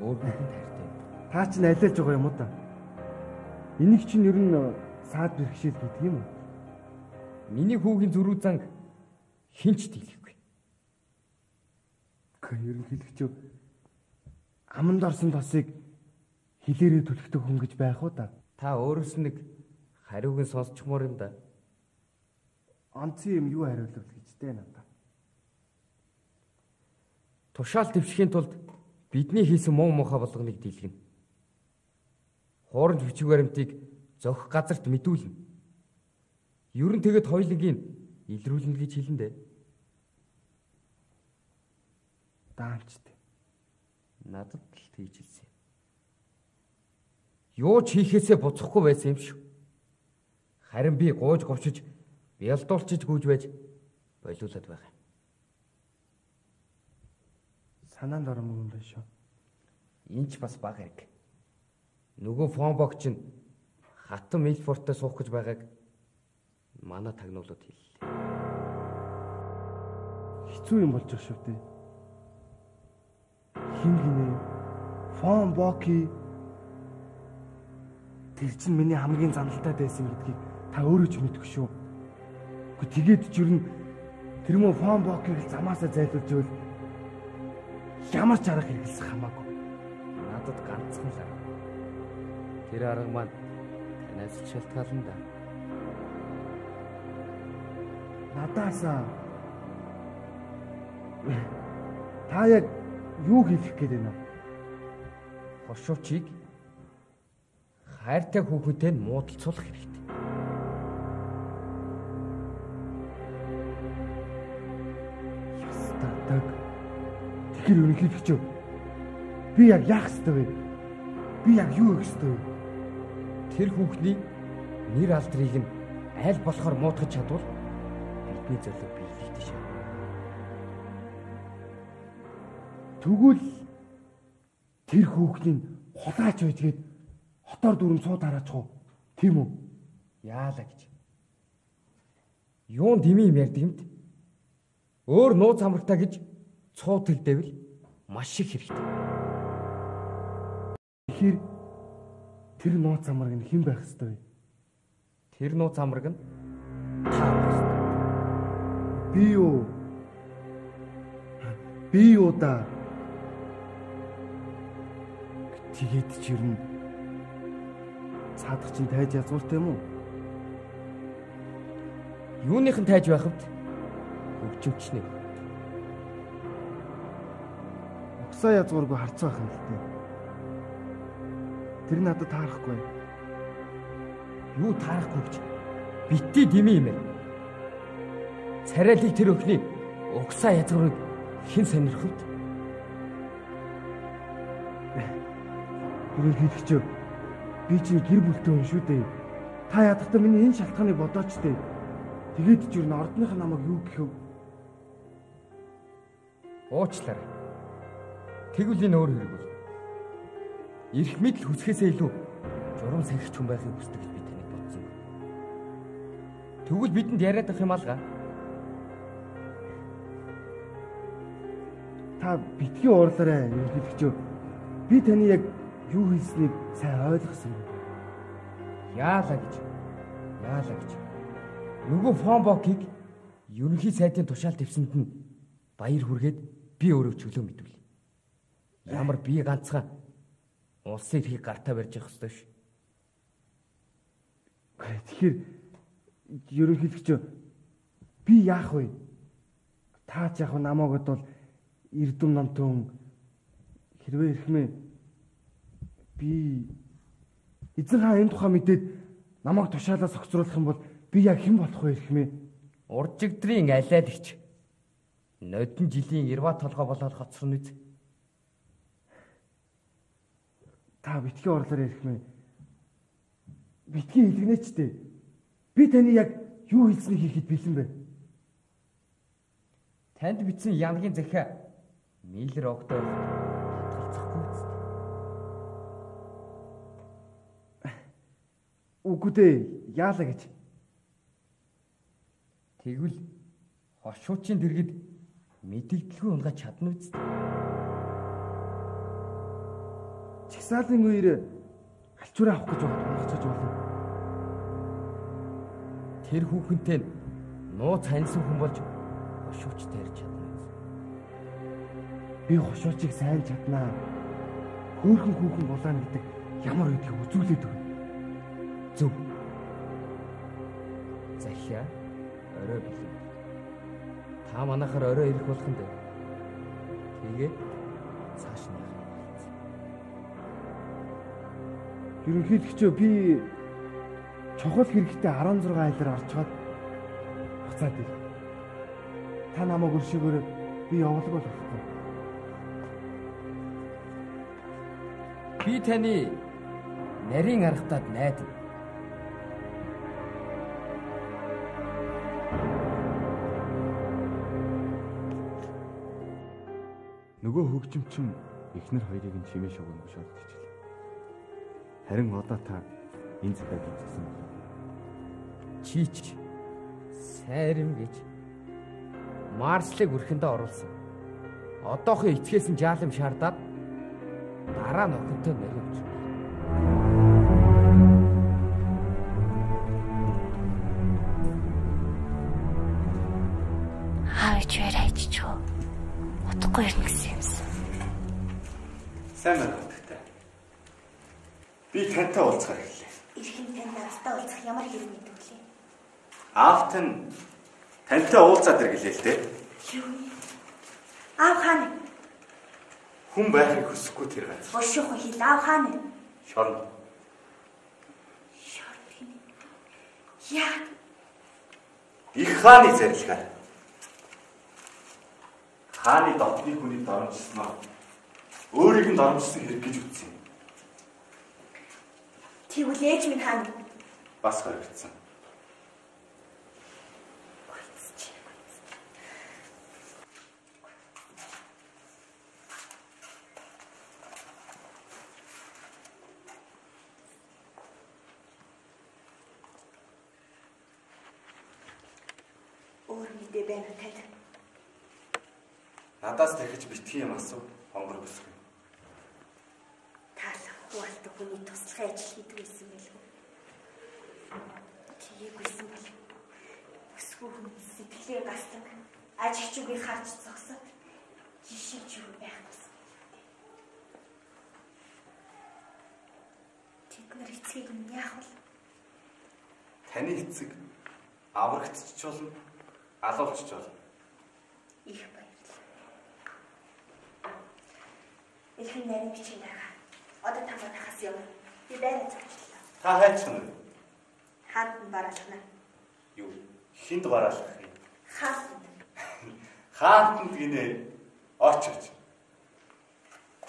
өөр хүнд хайртай. Та чинь алиалж байгаа юм уу та? Энийг чинь ер нь саад бэрхшээл гэдэг юм уу? Миний хүүгийн зөрүү занг хинч дийлэхгүй. Гэхдээ ерөнхийдөө чи аманд орсон тосыг хилээрээ түлхдэг хүн гэж байх уу та? Та өөрөөс нэг хариуг нь сонсчмоор юм да. Онцгой юм юу хариулвал гэжтэй надаа. Тушаал твшхийн тулд бидний хийсэн муу муха болгоныг дийлгэнэ. хуурамч бичиг баримтыг зохих газарт мэдүүлнэ. Ер нь тэгэд хоёулангийн илрүүлнэ гэж хэлэн дээ. Даамчтай. Надад л тийж хэлсэн. Юу ч хийхээсээ буцахгүй байсан юм шүү. Харин би гууж говчиж, бялдуулчиж гүйж байж болиулаад байгаа. Санаанд оромгүй юм байна шүү. Энд ч бас баг хэрэг. Нөгөө фон богч нь хатан Милфорттой суух гэж байгааг манай тагнуулууд хэллээ. Хэцүү юм болж байгаа шүү дээ. Хин гинэ? Фон боки Тэр чинь миний хамгийн заналтай байсан гэдгийг та өөрөө ч мэдгүй шүү. Гэхдээ тэгээд ч юу н тэр мө фон бокийг замаасаа зайлуулж ивэл ямар ч арга хэрэгэлсэх хамаагүй. Надад ганцхан л арга. Тэр арга маань танаас шалтгаална да. Надаасаа та яг юу хийх гээд байна вэ? Хошуучийг хайртай хүүхэдтэй нь муудалцуулах хэрэгтэй. Тэгэхээр ерөнхийдөө ч би яг яах ёстой вэ? Би яг юу хийх ёстой вэ? Тэр хүүхний нэр алдрыг нь аль болохоор муутгах чадвал бидний зөвлөг биелэгдэж шээ. Тэгвэл тэр хүүхний хулаач байжгээд хотоор дүрм цуу дараачих уу? Тийм үү? Яалаа гэж. Юун дими юм ярьд юмт? Өөр нууц амрагтаа гэж цуу тэгдэвэл маш их хэрэгтэй. Тэгэхээр тэр нууц амраг нь хэн байх ёстой вэ? Тэр нууц амраг нь та байх ёстой. Би юу? Би юу да? Тэгээд ч ер нь цаадах чинь тайж язгууртай юм уу? Юуных нь тайж байх вд? Угсаа язгуургүй харцаа байх юм л дээ. Тэр надад таарахгүй. Юу таарахгүй гэж битти дими юм ээ. Царайлыг тэр өхний угсаа язгуурыг хэн сонирх вд? Ерөнхийдөө би чинь гэр бүлтэй хүн шүү дээ. Та ядахтаа миний энэ шалтгааныг бодооч дээ. Тэгээд ч юу н ордных намайг юу гэх вэ? Уучлаарай. Тэгвэл энэ өөр хэрэг бол. Ирэх мэдл хүсхээсээ илүү журам сахих хүн байхыг хүсдэг гэж би таныг бодсон. Тэгвэл бидэнд яриад авах юм алга. Та битгий уурлаарай ерөнхийдөө. Би таны яг юу хийснийг сайн ойлгосон юм. Яалаа гэж. Яалаа гэж. Нөгөө фонбокийг ерөнхий сайдын тушаал твсэнд нь баяр хүргээд би өөрөө чөлөө мэдвэл. Ямар би ганцхан улсын эрхийг гартаа барьж явах ёстой ш. Тэгэхээр ерөнхийдөө би яах вэ? Таач яг намаагд бол эрдэм намтун хэрвээ ирэхмээ би эзэн хаан энэ тухай мэдээд намайг тушаалаас огцруулах юм бол би яг хэн болох вэ ирэхмээ? Уржигдрийн алиалагч. Нодон жилийн Ирва толгой болоод хоцорно үз. Та битгий орлоор ирэхмээ. Битгий хэлгэнэ ч дээ. Би таны яг юу хэлснийг хийхэд бэлэн бэ? Танд бичсэн янгийн захиа Миллер огтой хатгалцахгүй үст. Үгүй дээ. Яалаа гэж. Тэгвэл хошуучийн дэргэд мэдээлэлгүй унгаж чадна үст. Чагсаалын үеэр алчуураа авах гэж унгацаж болно. Тэр хүүхэнтэй нууц ханьсан хүн болж хошуучтай ярьж чадна. Би хошуучийг сайн чаднаа. Хөөхөн хүүхэн булаана гэдэг ямар үгдгийг үзүүлээд өгнө. Зөв. Захиа орой бэлэн. Та манайхаар орой ирэх болох нь дээ. Тэгээд Ерөнхийдөө би чухал хэрэгтэй 16 айлаар орчоод буцаад ир. Та намайг өршөөгөр би явуулаг болохгүй. Би таны нарийн аргатад найдав. Нөгөө хөгжимчин эхнэр хоёрыг нь чимээ шугамгүй шоолдчихлээ. Харин одоо та энэ цагаад үзсэн байна. Чич сайрам гэж Марслыг өрхөндөө оруулсан. Одоохон эцгээс нь жаалам шаардаад дараа нь охинтой наривч. Хаач ярайч чөө. Утгагүй ирнэ гэсэн юмсан. Сайн байна. Би тантай уулзахаар хэллээ. Ирхэн тань надтай уулзах ямар хэрэг мэдвэ лээ. Аавт нь тантай уулзаад иргэлээ л дээ. Аав хаана? Хүн байхыг хүсэхгүй тэр газар. Бошиох хил аав хаана? Шорн. Шорт. Яа. Их хааны зарилгаар. Хааны дотны хүний доромжсноо өөрийг нь доромжсон хэрэг гэж үтсэн. Тэгвэл ээж минь хаана? Бас хоригдсан. Өөр мэдээ байна уу тань? Надаас дахиж битгий юм асуу. Хонгор бүсгүй. Таалах хуалт хүний туслахын ажил хийдэг байсан байлгүй. Тгийгүйсэн бол өсгөө хүн сэтгэлээ гастан ажигч үгийг харж зогсоод жишгч юу байх гэсэн. Тэд нар эцгийг нь яах вэ? Таны эцэг аврагдчих болно. Алуулчих болно. Их баярлалаа. Ирхэн нарийн бичиг байгаа. Одоо та манайхаас явна. Би байраа зогчлоо. Та нь вэ? Хаанд нь бараална. юу? Хинд гараалах юм. Хаанд. Хаантанд гинэ очооч.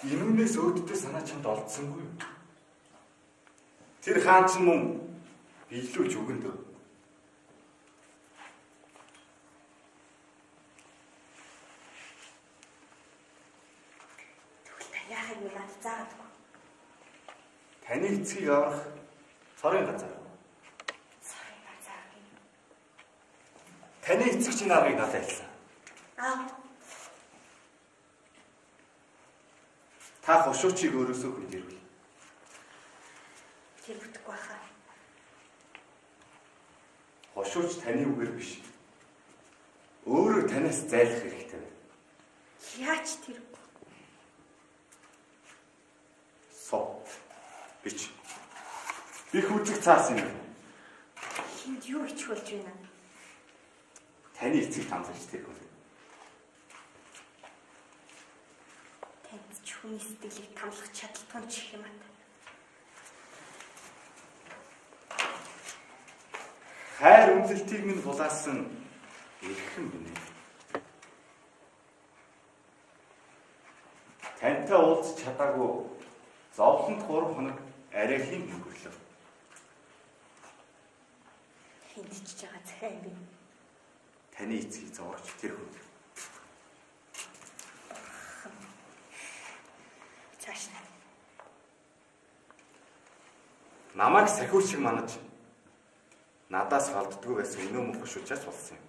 Инүүнээс өөддөө санаа чамд олдсонгүй? Тэр хаан ч мөн биелүүлж өгөн дөө. Тэгвэл та яахыг юу надад заадаг. Таны эцгийг авах цорын газар. Сарын базар. Таны эцэг чинь аргыг надад айлсан. Аа, Та хошуучийг өөрөөсөө хүнд ирвэл. тэр бүтэхгүй хаа. Хошууч таны үгээр биш. Өөрөөр танаас зайлах хэрэгтэй байна. Яач тэр Соо. Бич. Их үзэг цаас юм. хинд юу ич болж байна? Таны эцэг тамсаж тэр хүн. Танд ч хүний сэтгэлийг тамлах чадaltaй ч юм аа. Хайр үнэлтийг минь булаасан эрхэм бинэ. Тантай уулзч чадаагүй зовлонт 3 хоног арай хин өнгөрлөө. Хинд ч байгаа захиа юм бэ? Таны эцгийг зовоогч тэр хүн. Нь. Намайг сахиур шиг манаж надаас холддгүй байсан инөө мөх шүчээс болсон юм.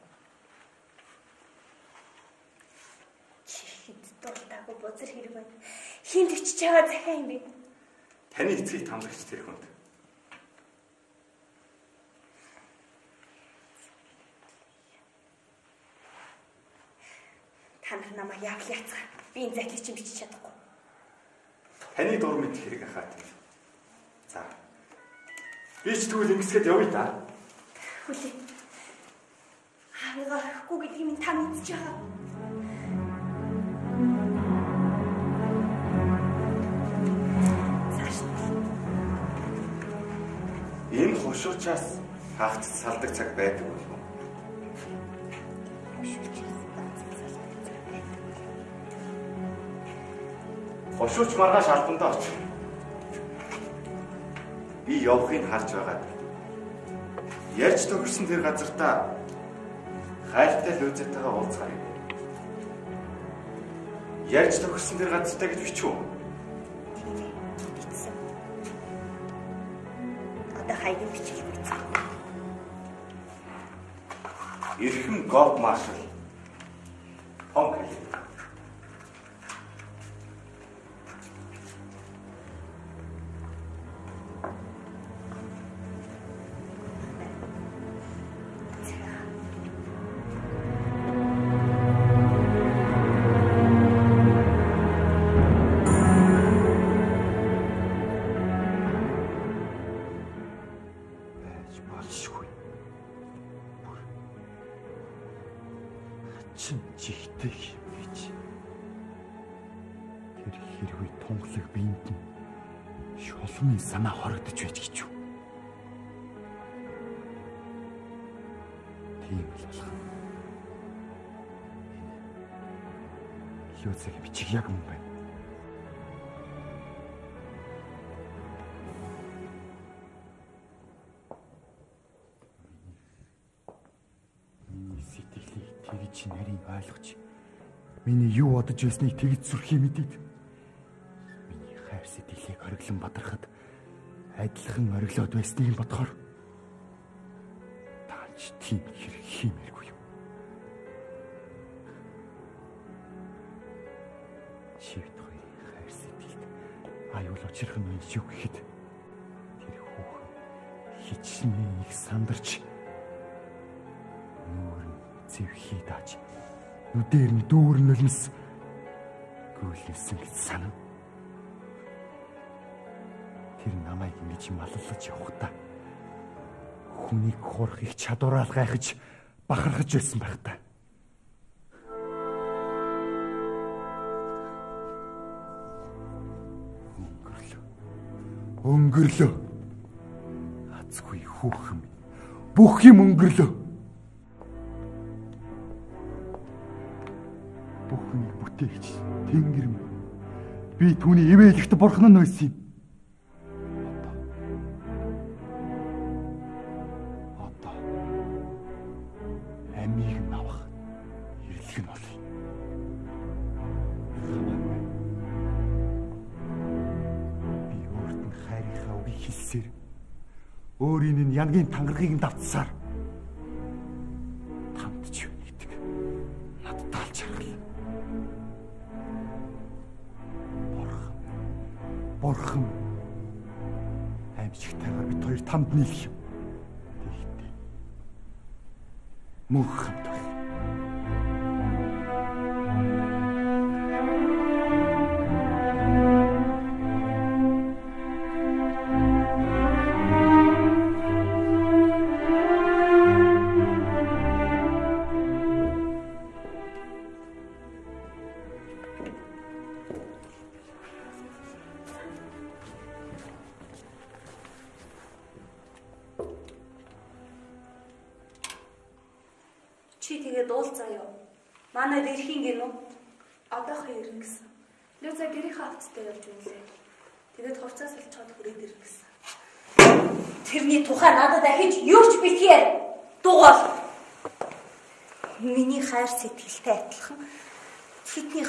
Чи хинд дуултаагүй бузар хэрэг байна. Хинд ичж байгаа захиа юм бэ? Таны эцгийг тамлагч тэр хүнд. Та нар намайг яг яцгаа. Би энэ захийг чинь бичиж чадахгүй. Таны дур мэд хэрэг ахаад. За. Би ч тэгвэл ингэсгэд явъя та. Хүлээ. Хаагаа орохгүй гэдгийг минь та мэдчихэж байгаа. Энэ хошуучаас хаагц салдаг цаг байдаг болов уу? Хошууч маргааш албандаа очих. Би явахыг харж байгаа. Ярьж төгөрсөн тэр газартаа хайлттай лүзэттэйгээ уулзгаарай. Ярьж төгөрсөн тэр газартаа гэж бичв үү? Одоо хаягийн бичиг бичсэн. Эрхэм гов маршал. Миний юу бодож байсныг тэгж сүрхий мэдээд миний хайр сэтгэлийг ориглон бадрахад адилхан ориглоод байсныг бодохоор таач тийм хэрэг хиймээргүй юм. Чивт хоёрын хайр сэтгэлд аюул учрах нь юу гэхэд тэр хүүхэн хичнээн их сандарч нүүр нь зэвхий дааж нүдээр нь дүүр нөлмс гүйлсэн гэж санав. Тэр намайг ингэж маллаж явахдаа хүнийг хурах их чадвараар гайхаж бахархаж байсан байх та. Өнгөрлөө. Өнгөрлөө. Азгүй хүүхэн. Бүх юм өнгөрлөө. Бүтээгч Тэнгэр минь. Би түүний ивэлэгт бурхан нь байсан юм. Өөрийн энэ янгийн тангаргийг нь давтсаар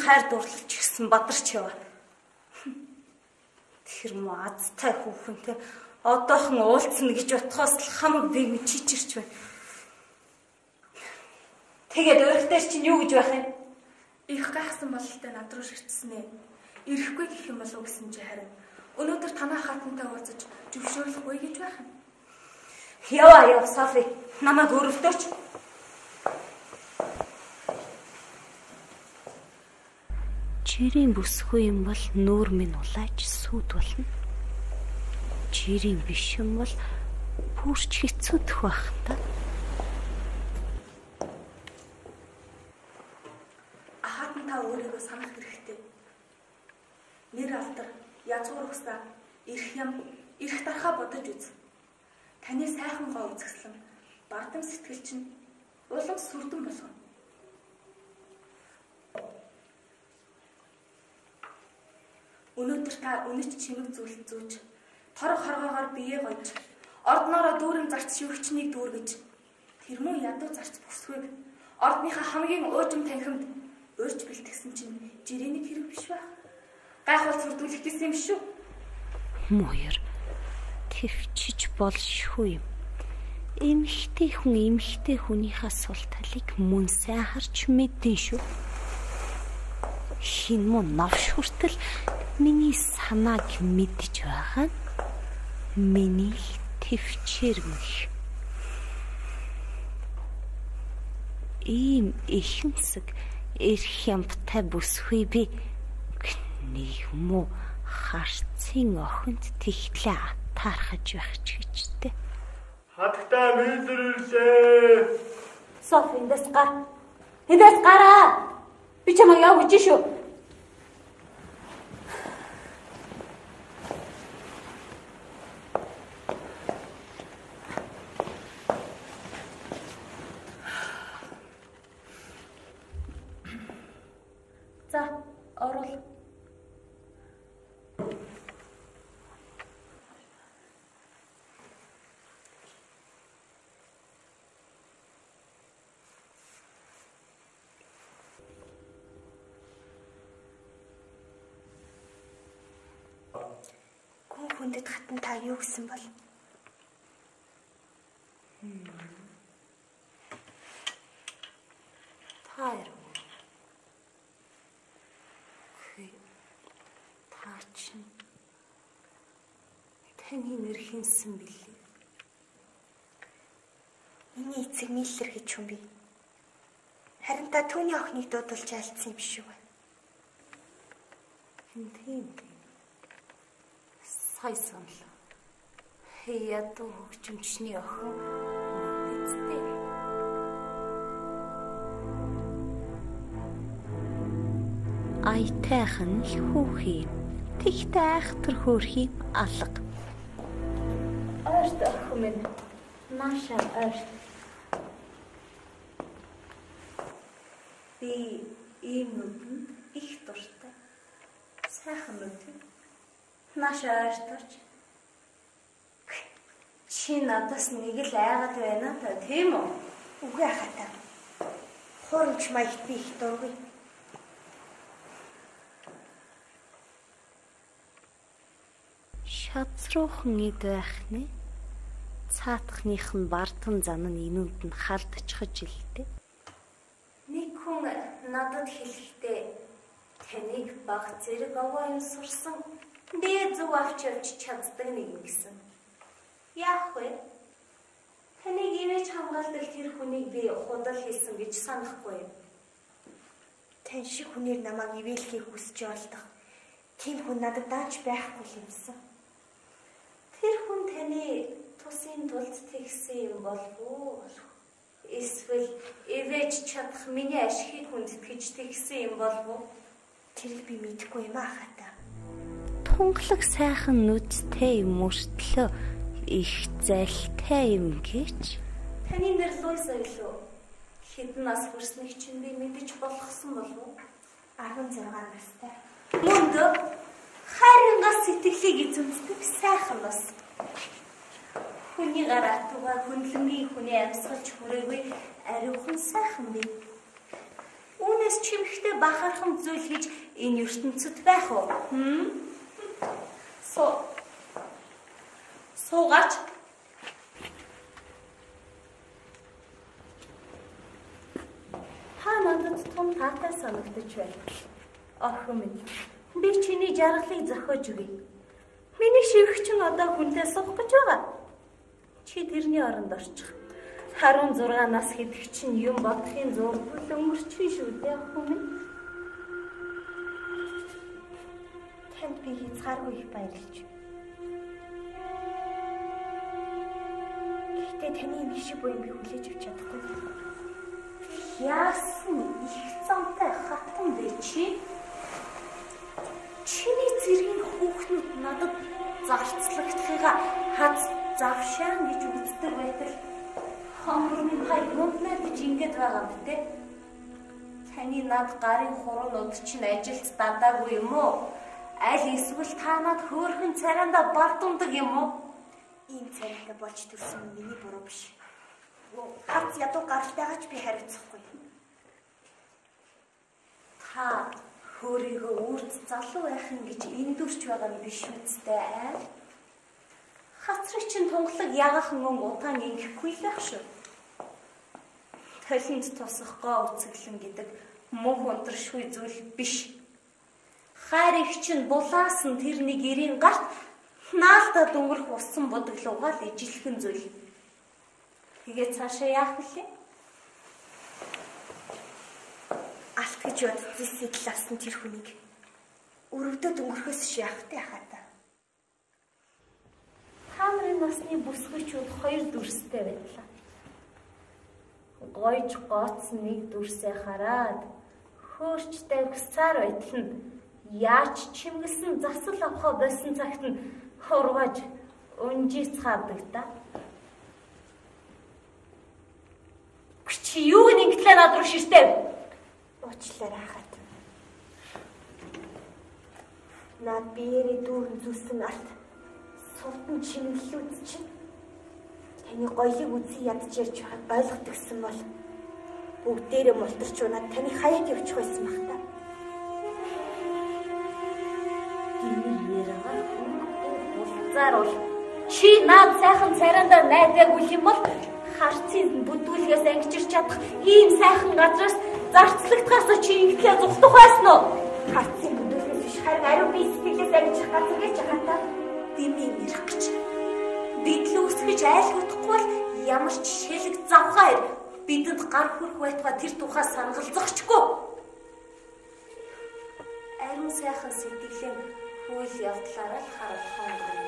хайр дурлалч гисэн бадарч яваа. Тэр муу азтай хүүхэнтэй одоохон уулзна гэж утгаас л хамаг би мчичирч байна. Тэгээд өөртөө чинь юу гэж байх юм? Их гайхсан бололтой над руу ширтсэн ээ. Ирэхгүй гэх юм болов гэсэн чи харин өнөөдөр танаа хатантай уулзаж зөвшөөрлөхгүй гэж байх юм. Яваа яв Софи. Намайг өрөвдөөч. Жирийн бүсгүй юм бол нүүр минь улааж сүд болно. Жирийн биш юм бол бүрч хэцүүдэх байх та. Ахаатан та өөрийгөө санах хэрэгтэй. Нэр алдар, язгуур усаа, эрх ям, эрх дарахаа бодож үз. сайхан гоо үзэсгэлэн бардам сэтгэл чинь улам сүрдэн болгоно. Өнөөдөр та үнэч чимэг зүйл зүүж тор хоргоогоор биеэ гойж ордноороо дүүрэн зарц шивгчнийг дүүргэж тэр муу ядуу зарц бүсгүйг ордныхаа хамгийн уужим танхимд өөрч бэлтгэсэн чинь жирээний хэрэг биш ба. Гайхал сүрдүүлэх гэсэн юм шүү. Моёр төвчж болшгүй юм. Эмхтэй хүн эмхтэй хүнийхээ сул талыг мөн сайн харж мэдэн шүү. Хин мөн навш хүртэл миний санааг мэдж байгаа нь миний төвчэрмэх. Ийм ихэнсэг эрх хямбтай бүсгүй би нэг муу харцын охинд тэгтлээ атаархаж байх ч гэжтэй. Хатагтай мэлэрэлээ. Софи эндээс гар. Эндээс гараа. pichama yaa uchi shio Гүн хүндэт хатан та юу гэсэн бол? Таар. Хүй. Та чинь таны нэр хинсэн бэлээ. Миний эцэг нийллэр гэж хүн би. Харин та түүний охиныг дуудулж альцсан юм биш үү? Тийм тийм. Сая санал. Ядуу хөгжимчний охин мэдтэй. Айтайхан л хүүхий. Тэгтээ айхтар хөөрхий алга. Ойрт охин минь. Наша ойрт. Би ийм нүдэн их дуртай. Сайхан нүдэн. Наша ойртож. Чи надаас нэг л айгаад байна та тийм үү? Үгүй хатаа. Хуурамч маягт би их дургүй. Шатруухан эд байх нэ. Цаатахных нь бардам зан нь инүүнд нь халдчихж илдэ. Нэг хүн надад хэлэхдээ таныг баг зэрэг овоо юм сурсан. Би зөв авч явж чаддаг нэг гэсэн. Яах вэ? Таныг ивэж хамгаалдаг тэр хүнийг би худал хийсэн гэж санахгүй. Тань шиг хүнээр намайг ивэлхийг хүсэж олдох. Тийм хүн надад дааж байхгүй юмсан. Тэр хүн таны тусын тулд тэгсэн юм болов уу? Эсвэл ивэж чадах миний ашигыг хүндэтгэж тэгсэн юм болов уу? Тэрийг би мэдэхгүй юм аа хатаа. Тунгалаг сайхан нүдтэй мөртлөө их залтай юм гэж. Таны нэр Луиза илүү хэдэн нас хүрснийг чинь би мэдэж болгосон болов уу? 16 настай. Мөндө хайрангаас сэтгэлийг эзэмсдэг сайхан бас. Хүний гараа тугаа хүнлэнгийн хүний амьсгалж хүрээгүй ариухан сайхан бий. Үүнээс чимхтэй бахархан зүйл гэж энэ ертөнцид байх уу? Хм? Суу. Суугач. Та надад том таатай санагдаж байна. Охин минь. Би чиний жаргалыг зохиож өгье. Миний шивгчин одоо хүнтэй суух гэж байгаа. Чи тэрний оронд орчих. 16 нас хэдэх чинь юм бодохын зургуул өнгөрчихвэн шүү дээ охин минь. Танд би хязгааргүй их баярлаж байна. Гэхдээ таны юм шиг буй би хүлээж авч чадахгүй. Яасан их замтай хатан бэ чи? Чиний зэргийн хүүхнүүд надад зарцлагдахыга хаз завшаан гэж үздэг байтал хомрын та юунаа гэж ингэж байгаа юм те. Таны над гарын хуруунд чинь ажилд дадаагүй юм уу? Аль эсвэл та над хөөрхөн царайнда бардумдаг юм уу? Ийм царайтай болж төрсөн миний буруу биш. Хац ядуу гаралтайгаач би хариуцахгүй. Та хөөрийгөө үрд залуу байхын гэж эндүрч байгаа нь биш үстэй аа. Хацрыг чинь тунгалаг ягахан өнгө утаан ингэхгүй л байх шүү. Толинд тусахгүй үцэглэн гэдэг мөнх ундрашгүй зүйл биш. Хайр их чинь булаасан тэрний гэрийн гарт наалда дүнгэрх усан бодлогоо л ижилхэн зүйл. Тэгээ цаашаа яах вүлээ? Алт гэж боддгийг л авсан тэр хүнийг өрөвдөд өнгөрөхөөс шахахтай хата. Хамрын насны бүсгүйчүүд хоёр дүрстэй байлаа. Гойж gooцсон нэг дүрсээ хараад хөөрчтэй гусаар байтал нь яаж чимгэлсэн засал авахаа болсон цагт нь хургаж өнжиж цаадаг та. Чи юу нэгтлээ над руу ширтээ? Уучлаарай хахад. Наад биеэрээ дүүрэн зүсэн алт сувдан чимэглүүд чинь таны гоёлыг үзий ядж ярьж байхад ойлгох гэсэн бол бүгдээрээ мултарч унаад таны хаяад явчих байсан баг та. Димий ярага уулзаар бол чи наад сайхан царайндаа найдаагүй юм бол харцыг бүдүүлгээс ангижирч чадах ийм сайхан газраас зарцлагтахаас чи ингэхээ зүхтах байсан уу? Харцыг бүдүүлгээс биш харин ариун бие сэтгэлээс ангижих газар гэж хатаа димий ярих гэж бид л үсгэж айлгуудахгүй бол ямар ч шилэг завгаа бидэнд гар хүрх байтугай тэр тухай сангалзахчгүй. Ариун сайхан сэтгэлийн хууль явдлаараа л харуулах юм.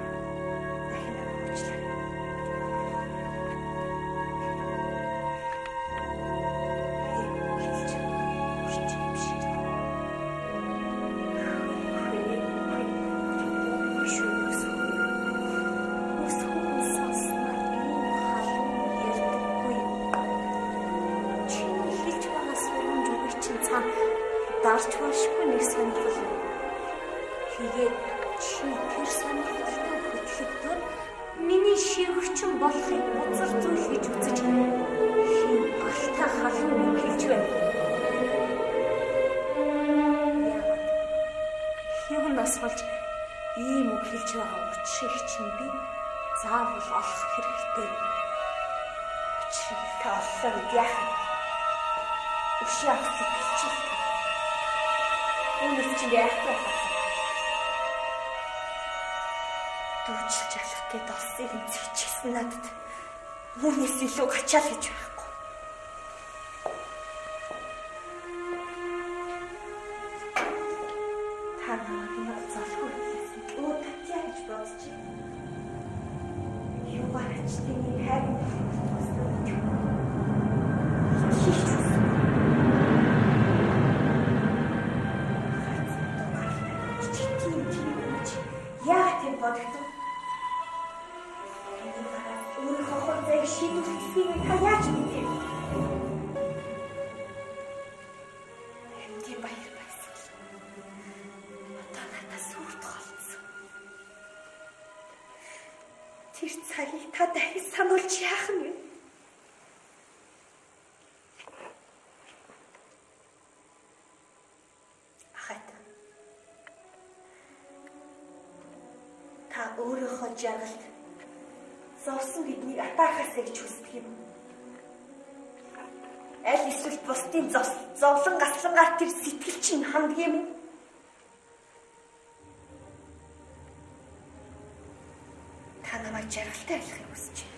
өөрийнхөө жаргалд зовсон гэдгийг атаахаасаа гэж хүсдэг юм. Аль эсвэл бусдын зовлон гаслангаар тэр сэтгэл чинь ханддаг юм. Та намайг жаргалтай байлгахыг хүсэж байна.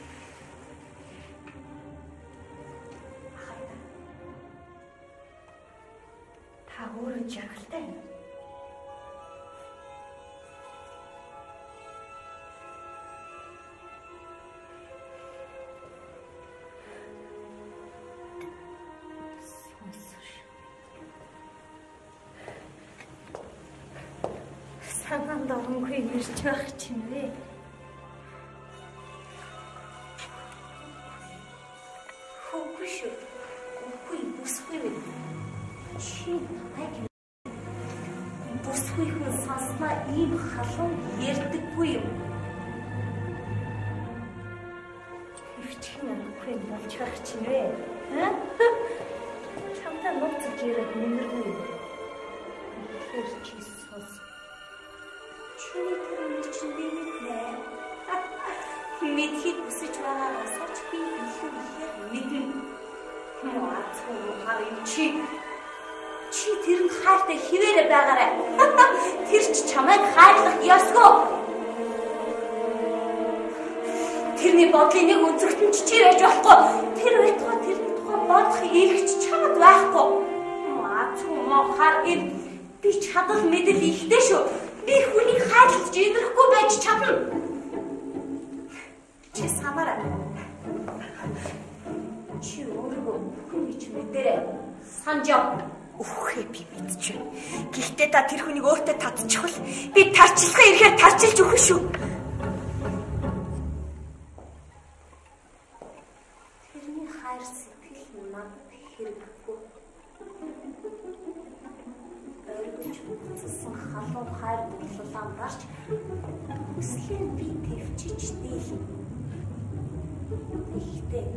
Ирж байх чинь вэ? Хөөгүй шүү. Үгүй бүсгүй вэ? Чи намайг бүсгүй хүн сонсноо ийм халуун ярддаггүй юм. Хөвчгөн оронгүй болж байх чинь вэ? Чамтай нууц ирээд мэнэргүй юм. Чиний төрөний чинь би мэднэ. Мэдхийг хүсэж байгаараас ч би илүү ихээр мэднэ. Маацгүй харин чи чи тэр нь хайртай хിവэрэ байгаарай. Тэр ч чамайг хайрлах ёсгүй. Тэрний бодлын нэг үзэгтэн ч чи байж болохгүй. Тэр байтугай тэрний тухай бодох эрхч чамд байхгүй. Маацгүй моо хар энэ би чадах мэдэл ихтэй шүү. Би хүний хайрлаж инэрэхгүй байж чадна. Чи самара. Чи өөрөө хүн гэж мэдэрэ. Санжаа. Үхээ би мэдчихв. Гэхдээ та тэр хүнийг өөртөө татчихвал би тарчлахын ихээр тарчилж өгөх шүү. Хайр дурлалаа гарч хүслээ би төвчиж дийл. Гэхдээ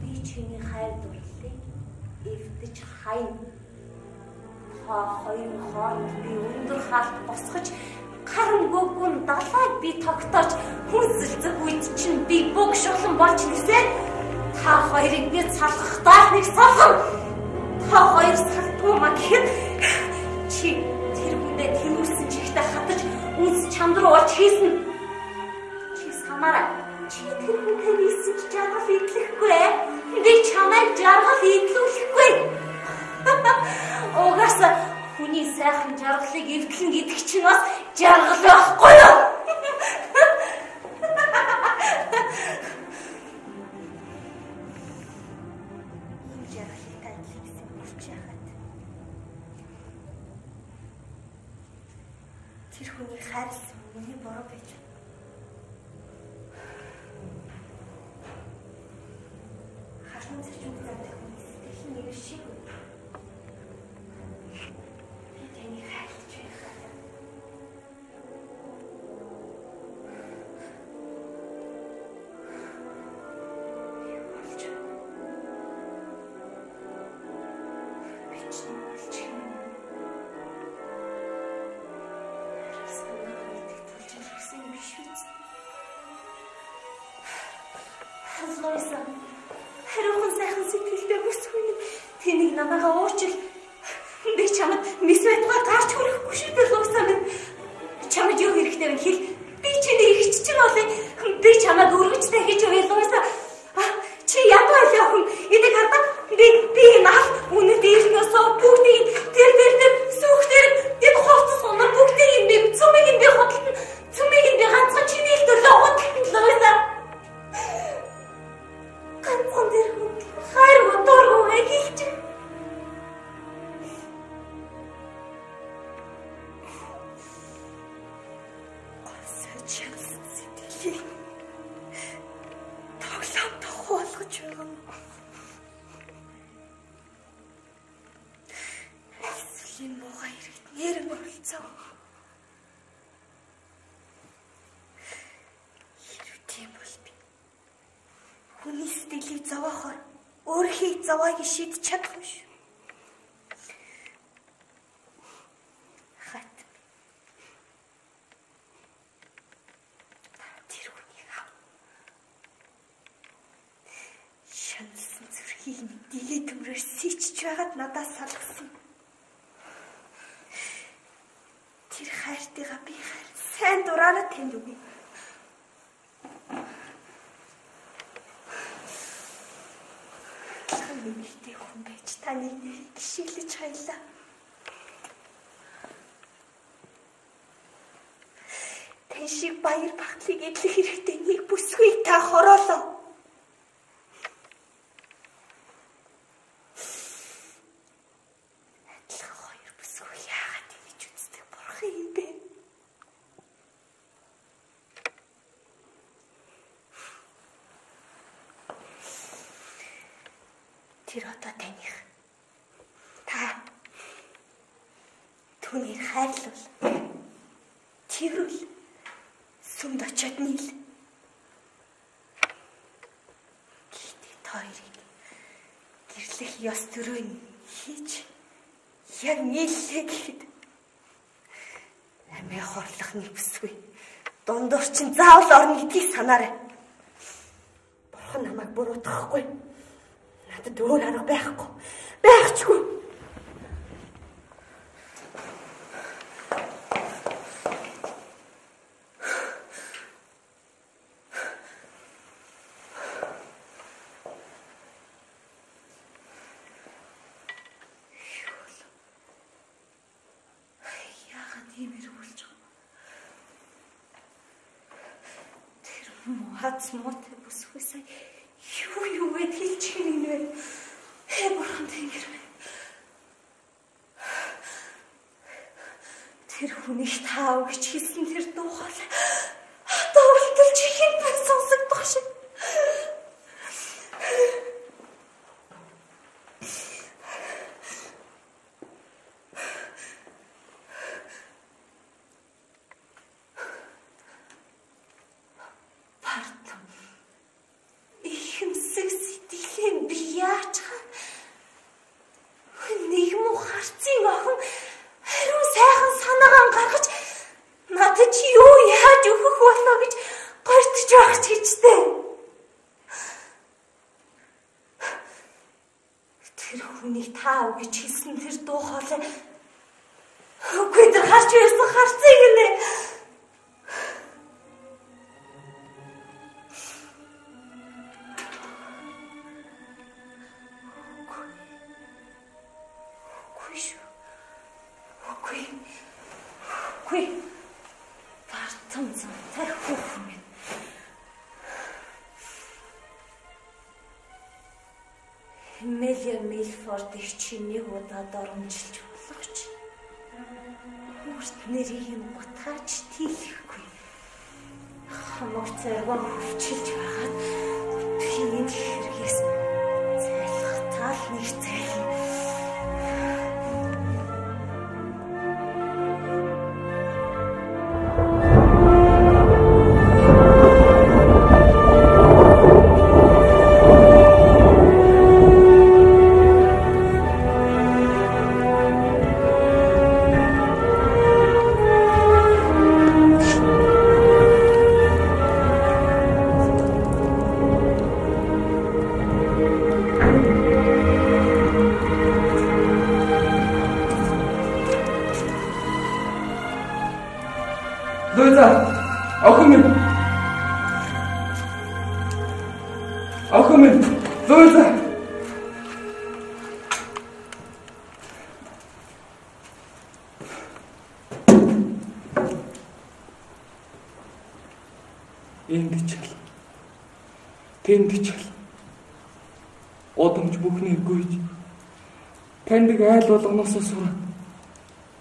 би чиний хайр дурлалыг эвдэж хайн. Та хоёр хооронд би өндөр хаалт босгож харамгүйгүн далайг би тогтоож хүнсэлцэх үед чинь би бүх шулан болж нисээ та хоёрыг би салгах даахныг салгав. Та хоёр салдгүй маа гэхэд чи хүндээ тэмүүлсэн чихтэй хатаж үнс чамд руу орж хийсэн. Чи санаарай. Чи тэр хүнтэй нийсэн ч жаргал идлэхгүй ээ. Би чамайг жаргал идлүүлэхгүй. Угаасаа хүний сайхан жаргалыг эвдлэн гэдэг чинь бас жаргал байхгүй юу? Хүний хайрлсан миний буруу байж. Харин зэчин гэдэг хүний сэтгэл нэг шиг. Би байж таны гişиглэж хайлаа. Тэн шиг баяр багтлыг эдлэх хэрэгтэй нэг бүсгүй та хороолоо. Адилхан хоёр бүсгүй яагаад ингэж үздэг бурхан юм бэ? Тэр одоо таних. Та түүнийг хайрлуул. Тэрүүл сүмд очиод нийл. Гэхдээ хоёрыг гэрлэх ёс төрөө хийж яг нийллээ гэхэд амиа хорлох нэг бүсгүй. Дундуур чин заавал орно гэдгийг санаарай. Бурхан намайг буруутгахгүй. Надад өөр арга байхгүй. smooth. Мэлия Милфорд их чиний удаад оромжилж болох ч. Үрт нэрийг нь утгаач тийхгүй. Хамаг цайгаа хөвчилж байгаад би энэ хэрэгээс зайлах тал нэг зайлна. Тэнд ч л. Удамж бүхнийг гүйж. Танд айл болгоноос сураад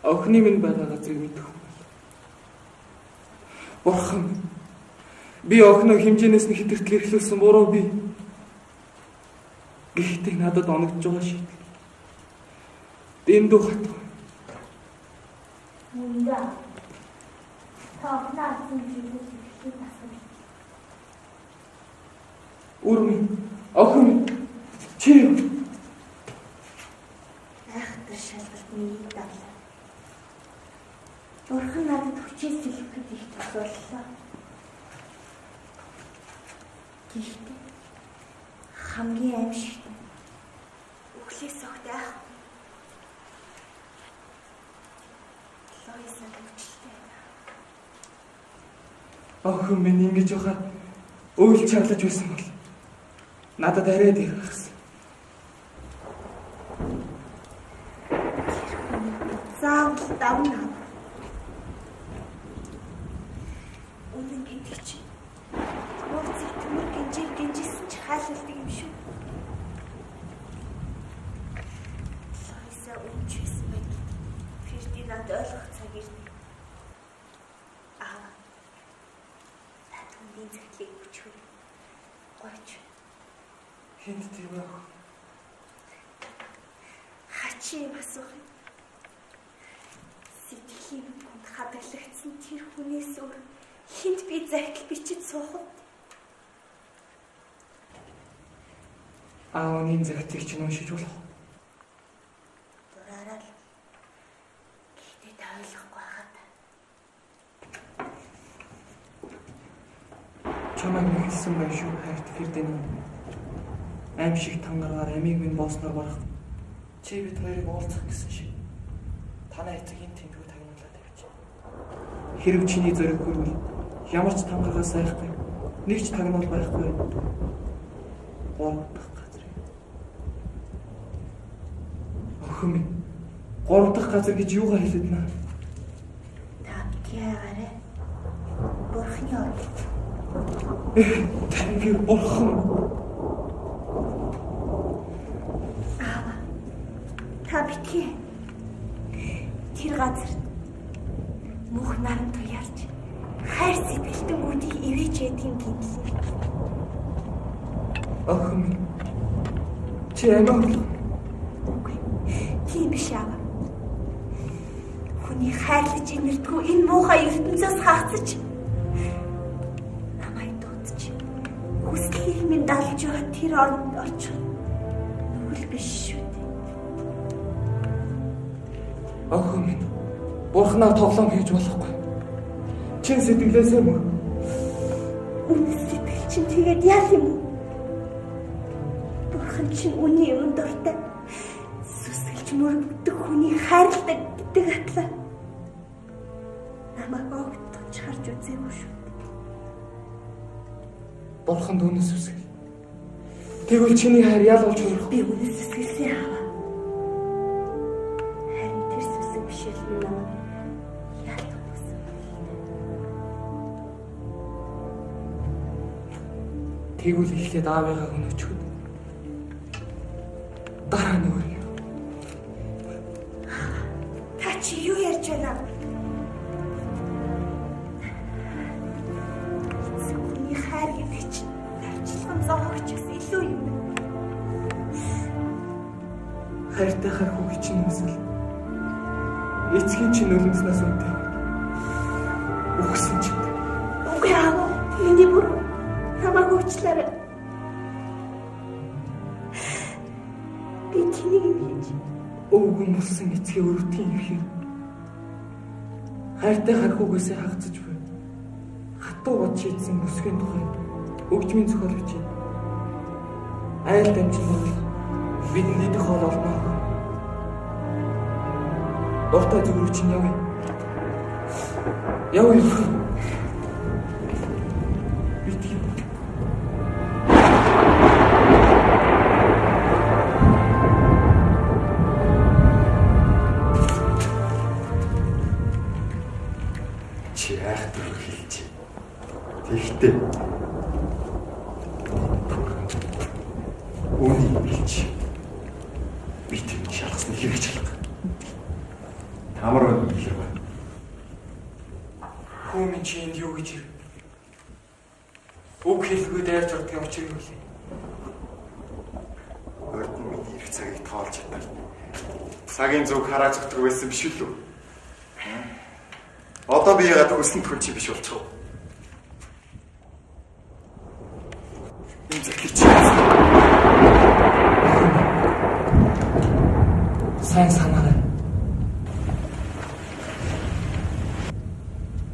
охины минь байгаа газрыг мэдэх юм. Бурхан би охиноо хэмжээнээс нь хэтэртэл эрхлүүлсэн буруу би. Гэхдээ надад оногдож байгаа шийдэл. Дэндүү хатгүй. Үнда. Тавнаасан зүйлс ихтэй тасгал. Үрми охин минь, чи юу? Айхтар шалгалтны давлаа. Бурхан надад хүчээс илүүхэд их тусууллаа. Гэхдээ хамгийн аимшигт нь үхэл Хүлээс огт яах. Лоиса өвчлээ. Охин минь ингэж байхад өөл чарлаж байсан бол надад арайд ирэх гэсэн. Заавал давна. Үнэн гэдэг чи. Нууцыг төмөр гинжиг гинжсэн ч хаалалдаг юм шүү. Лоиса өвчсөн байд. Фердинанд ойлгох цаг ирнэ. Аа. Татвын зэрлийг бүчгүй. Гойч. Хинт тийм байх. Хачи юм асуух юм. Сэтгэлийн хүнд хадгалагдсан тэр хүнээс өөр хинт би захидал бичиж суух уу? Аавны загтыг чинь уншиж болох. Дураараа л. Гэхдээ та ойлгохгүй хаад. Чамайг нэгсэн байх шүү хайрт Фердинанд. Аим шиг тангараар амийг минь боосноор барах. Чи бид хоёрыг уулзах гэсэн шиг. Танай эцэг энэ тэмдгүү тагнуулаад явж. Хэрв чиний зориг хүрвэл ямар ч тангарагаас сайхгүй. Нэг ч тагнуул байхгүй. Гурав дахь газар. Охин минь. Гурав дахь газар гэж юугаа хэлээд наа? Та битгийгаарэ. Бурхны оролт. Танги бурхан. Аава. Та битгий. Тэр газар мөх наран туяарч хайр сэтгэлтэн үүдийг ивэж ядгийн гинлээ. Охин. Чи амиа болох. Бурханаар тоглоом хийж болохгүй. Чин сэтгэлээсээ мөр. Үнэс сэтгэл чинь тэгээд яах юм бэ? Бурхан чинь үний юм дуртай. Сүсгэлж мөрөгдөх хүний хайрладаг гэдэг атлаа. Намайг огт тонч харж үзээгүй шүү. Бурханд үнэс үсгэл. Тэгвэл чиний хайр ял болж хөрөх. Би үнэс сүсгэлсэн аваа. Харин тэр сүсэг бишэл намайг Тэгвэл эхлээд аавыгаа өнөөчгөн. Дараа нь өөр. Та чи юу ярьж байна? Хүний хайр гэдэг чинь тавчлан зовогч бас илүү юм. Хайртай хар хүүхий чинь үсэл. Эцгийн чинь өлмснээс үнтэй. Үхсэн ч. Үгүй аа. Миний бүр намайг уучлаарай. Би чиний юм хийж. Өвгөн болсон эцгээ өрөвдгийн юм хэрэг. Хайртай хар хүүгээсээ хагцаж буй. Хатуу бод шийдсэн бүсгийн тухай өгчмийн зохиолч. Айл дамжин бол бидний идэх хоол олно. Дуртай зүрх чинь явъя. Явъя. Биш үү? Одоо би ягаад хүсэнд хүн чи биш болчих вэ? Зэрэг чи Сайн санаарай.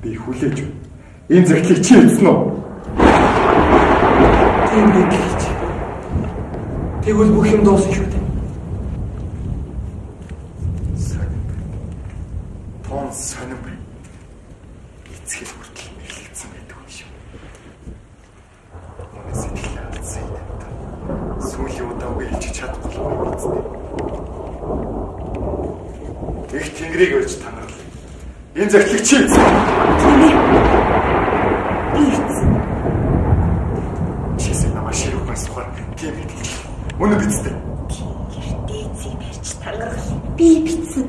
би хүлээж байна. Энэ зэрэглийг чи хэлсэн үү? Тийм гэж хэлж. Тэгвэл бүх юм дуусна шүү дээ. Тун сонирм бай. Эцгэл хүртэл мэрлэгдсэн байдаг юм шиг. Манай сэтгэл алдсан юм да. Сүүлийн удаа үгүй хэлж чадахгүй юм биз дээ. Их тэнгэрийг өрч тангарл. Энэ захилагч чи. Тийм ээ. Би эцэг. Чисээ намаа ширүүхэн сухаар тийм хэлж. Үнэ биз дээ. Гэртээ эцэг барьж тангарал. Би битсэн.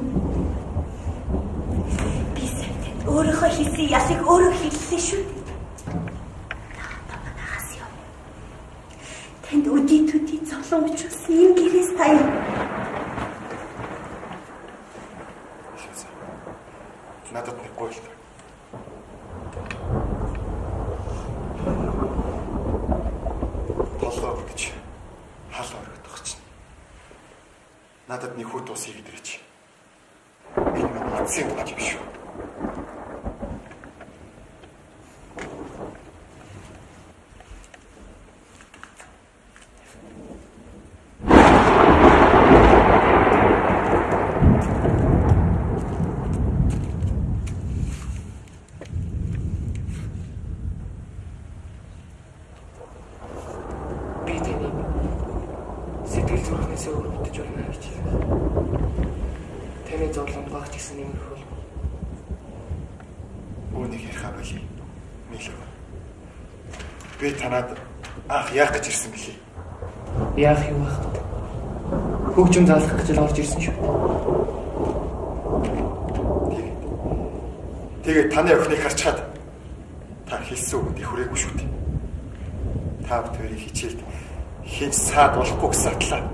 Би сэтд өөрийнхөө хийсэн ялыг өөрөө хэллээ шүү. Таатагаас яв. Тэнд үди төди зовлон учруулсан энэ гэрээс таяа. Надад нэг гуйл. Толгой гэж хал орогдох чинь. Надад нэг хүт ус игдрээч. Энэ миний эцсийн болж юм шүү. Би таны зүрхнээс өөр мэдэж байна гэж. Таны зовлон багч гэсэн нэмэрхүүл. Үүнийг ярих авали. Мэлв. Би танад анх яах гэж ирсэн бэлээ. Яах юм бэ? Хөгжим заалгах гэж л орж ирсэн шүү. Тэгээд таны охиныг харж чад. Та хэлсэн үг их хүрээгүй шүү дээ. Та бүхэн хичээлд хинч саад болохгүй гэсэн атлаа.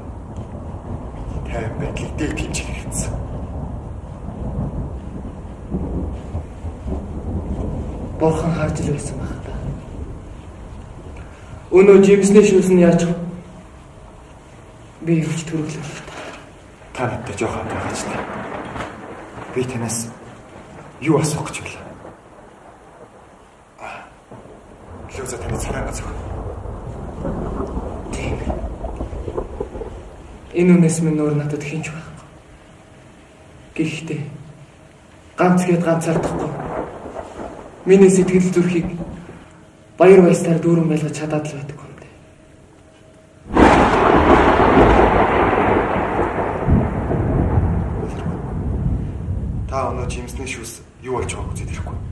Тайван байдлыг дээд хэмжээг хэрэгцсэн. Бурхан харж л байсан баг та. Өнөө жимснээ шүүсэн яаж вэ? Би ирж төрөглөө. Та надад жоохон байгаач таа. Би танаас юу асуух гэж байна? Аа. Лүзэ таны царайгаа зөв. Тийм. Энэ үнэс минь өөр надад хинч байхгүй. Гэхдээ ганц гээд ганцаардахгүй. Миний сэтгэл зүрхийг баяр баясгаар дүүрэн байлгаж чадаад л байдаг юм дээ. Та өнөө жимсний шүүс юу болж байгааг үзээд ирэхгүй.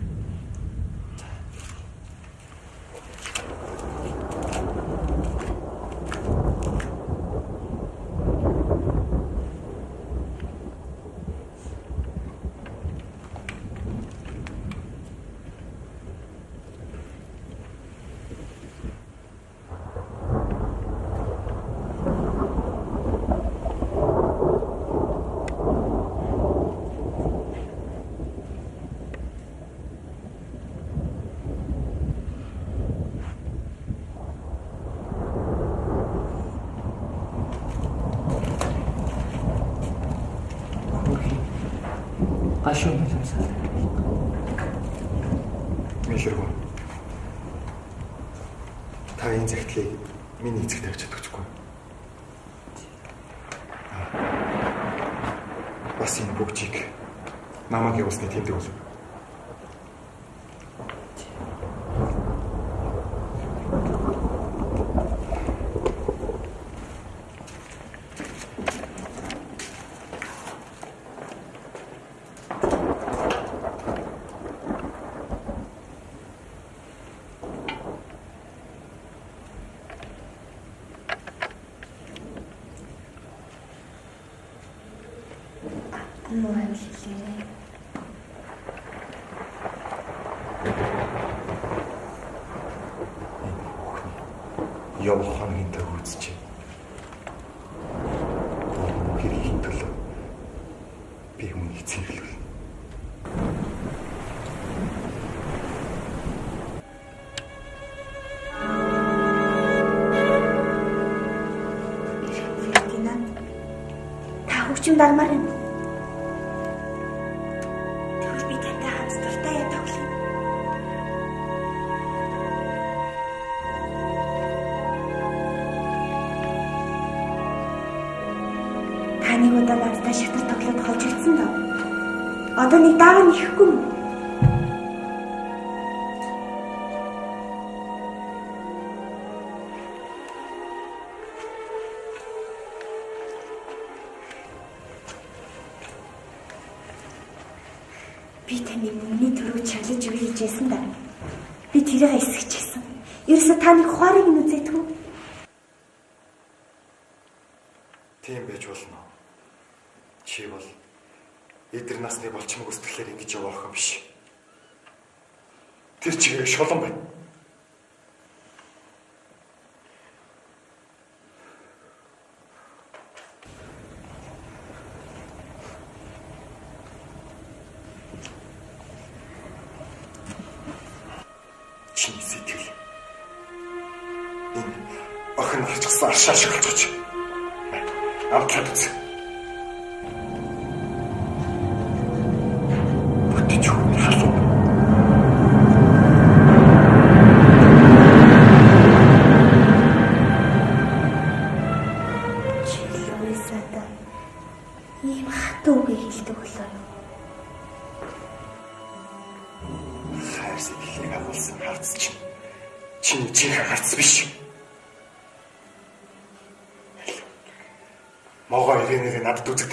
Би үүнийг цэвэрлэв. Фердинанд. Та хөгжим дармаар юм. шулан байна. Чиний сэтгэл. Энэ охин алчсан аршаа шиг болчих. Амт чадчих.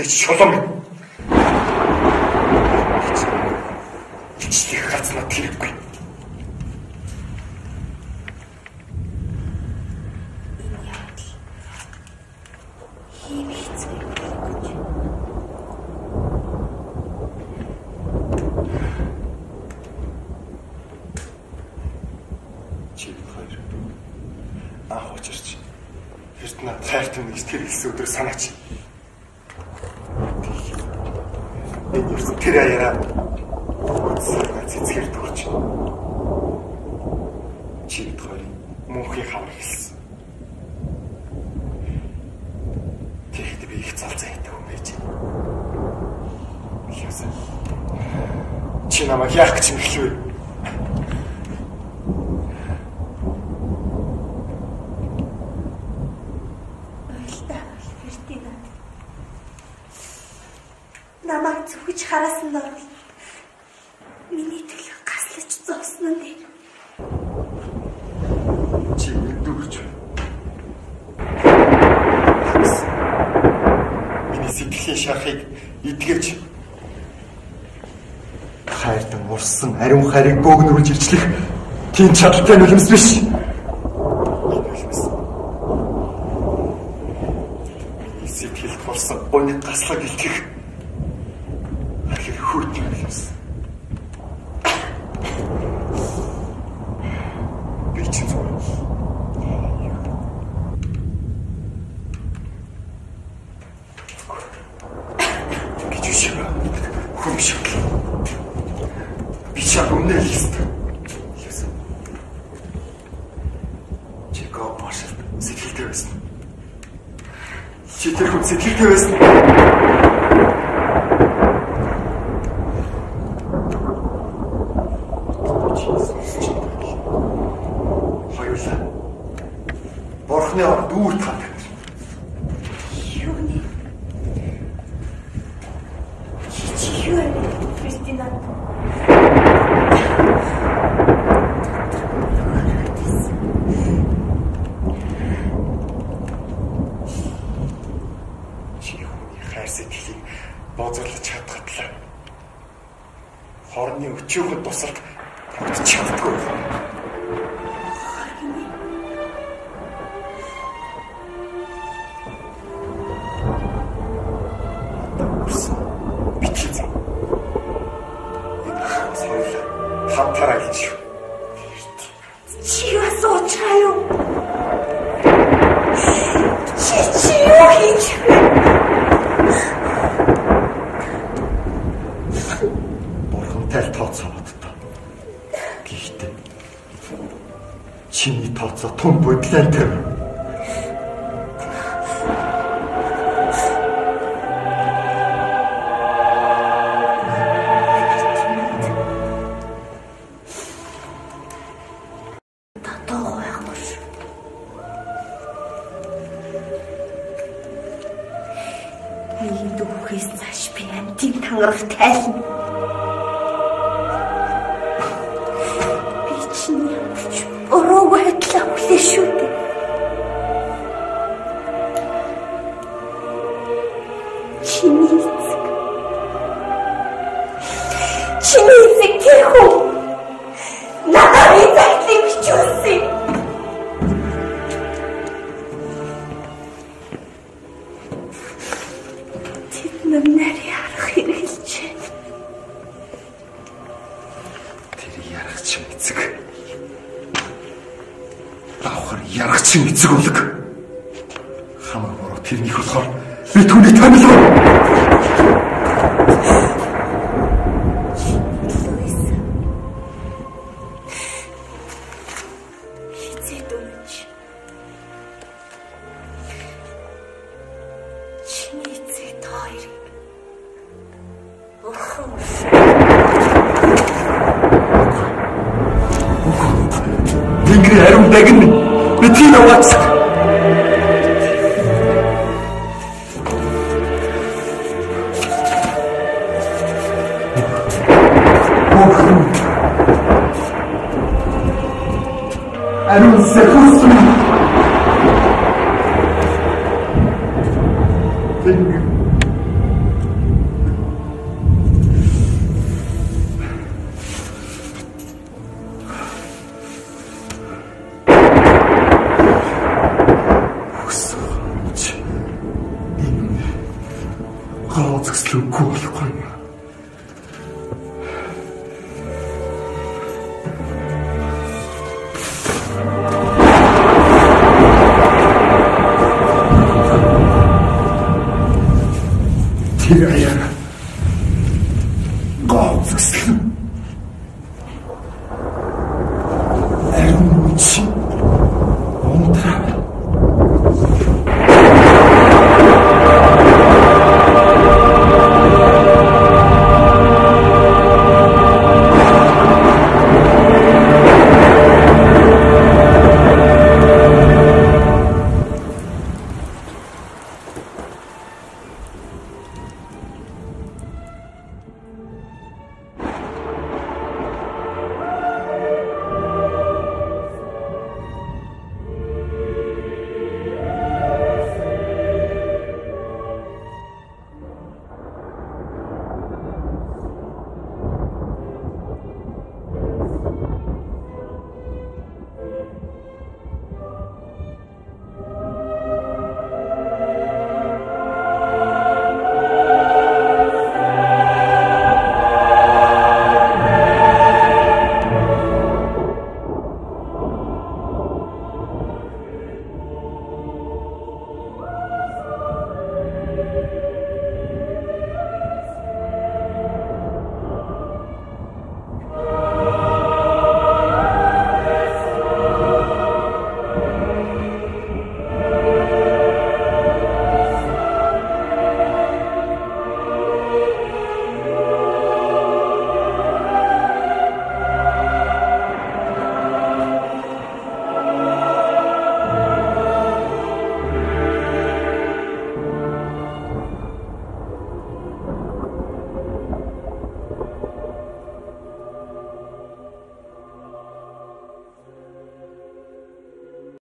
敲上面 шахыг эдгэж хайрдан урсан ариун харийг бөөгнөрүүлж илчлэх тийм чадалтай нулимс биш. tertemiz.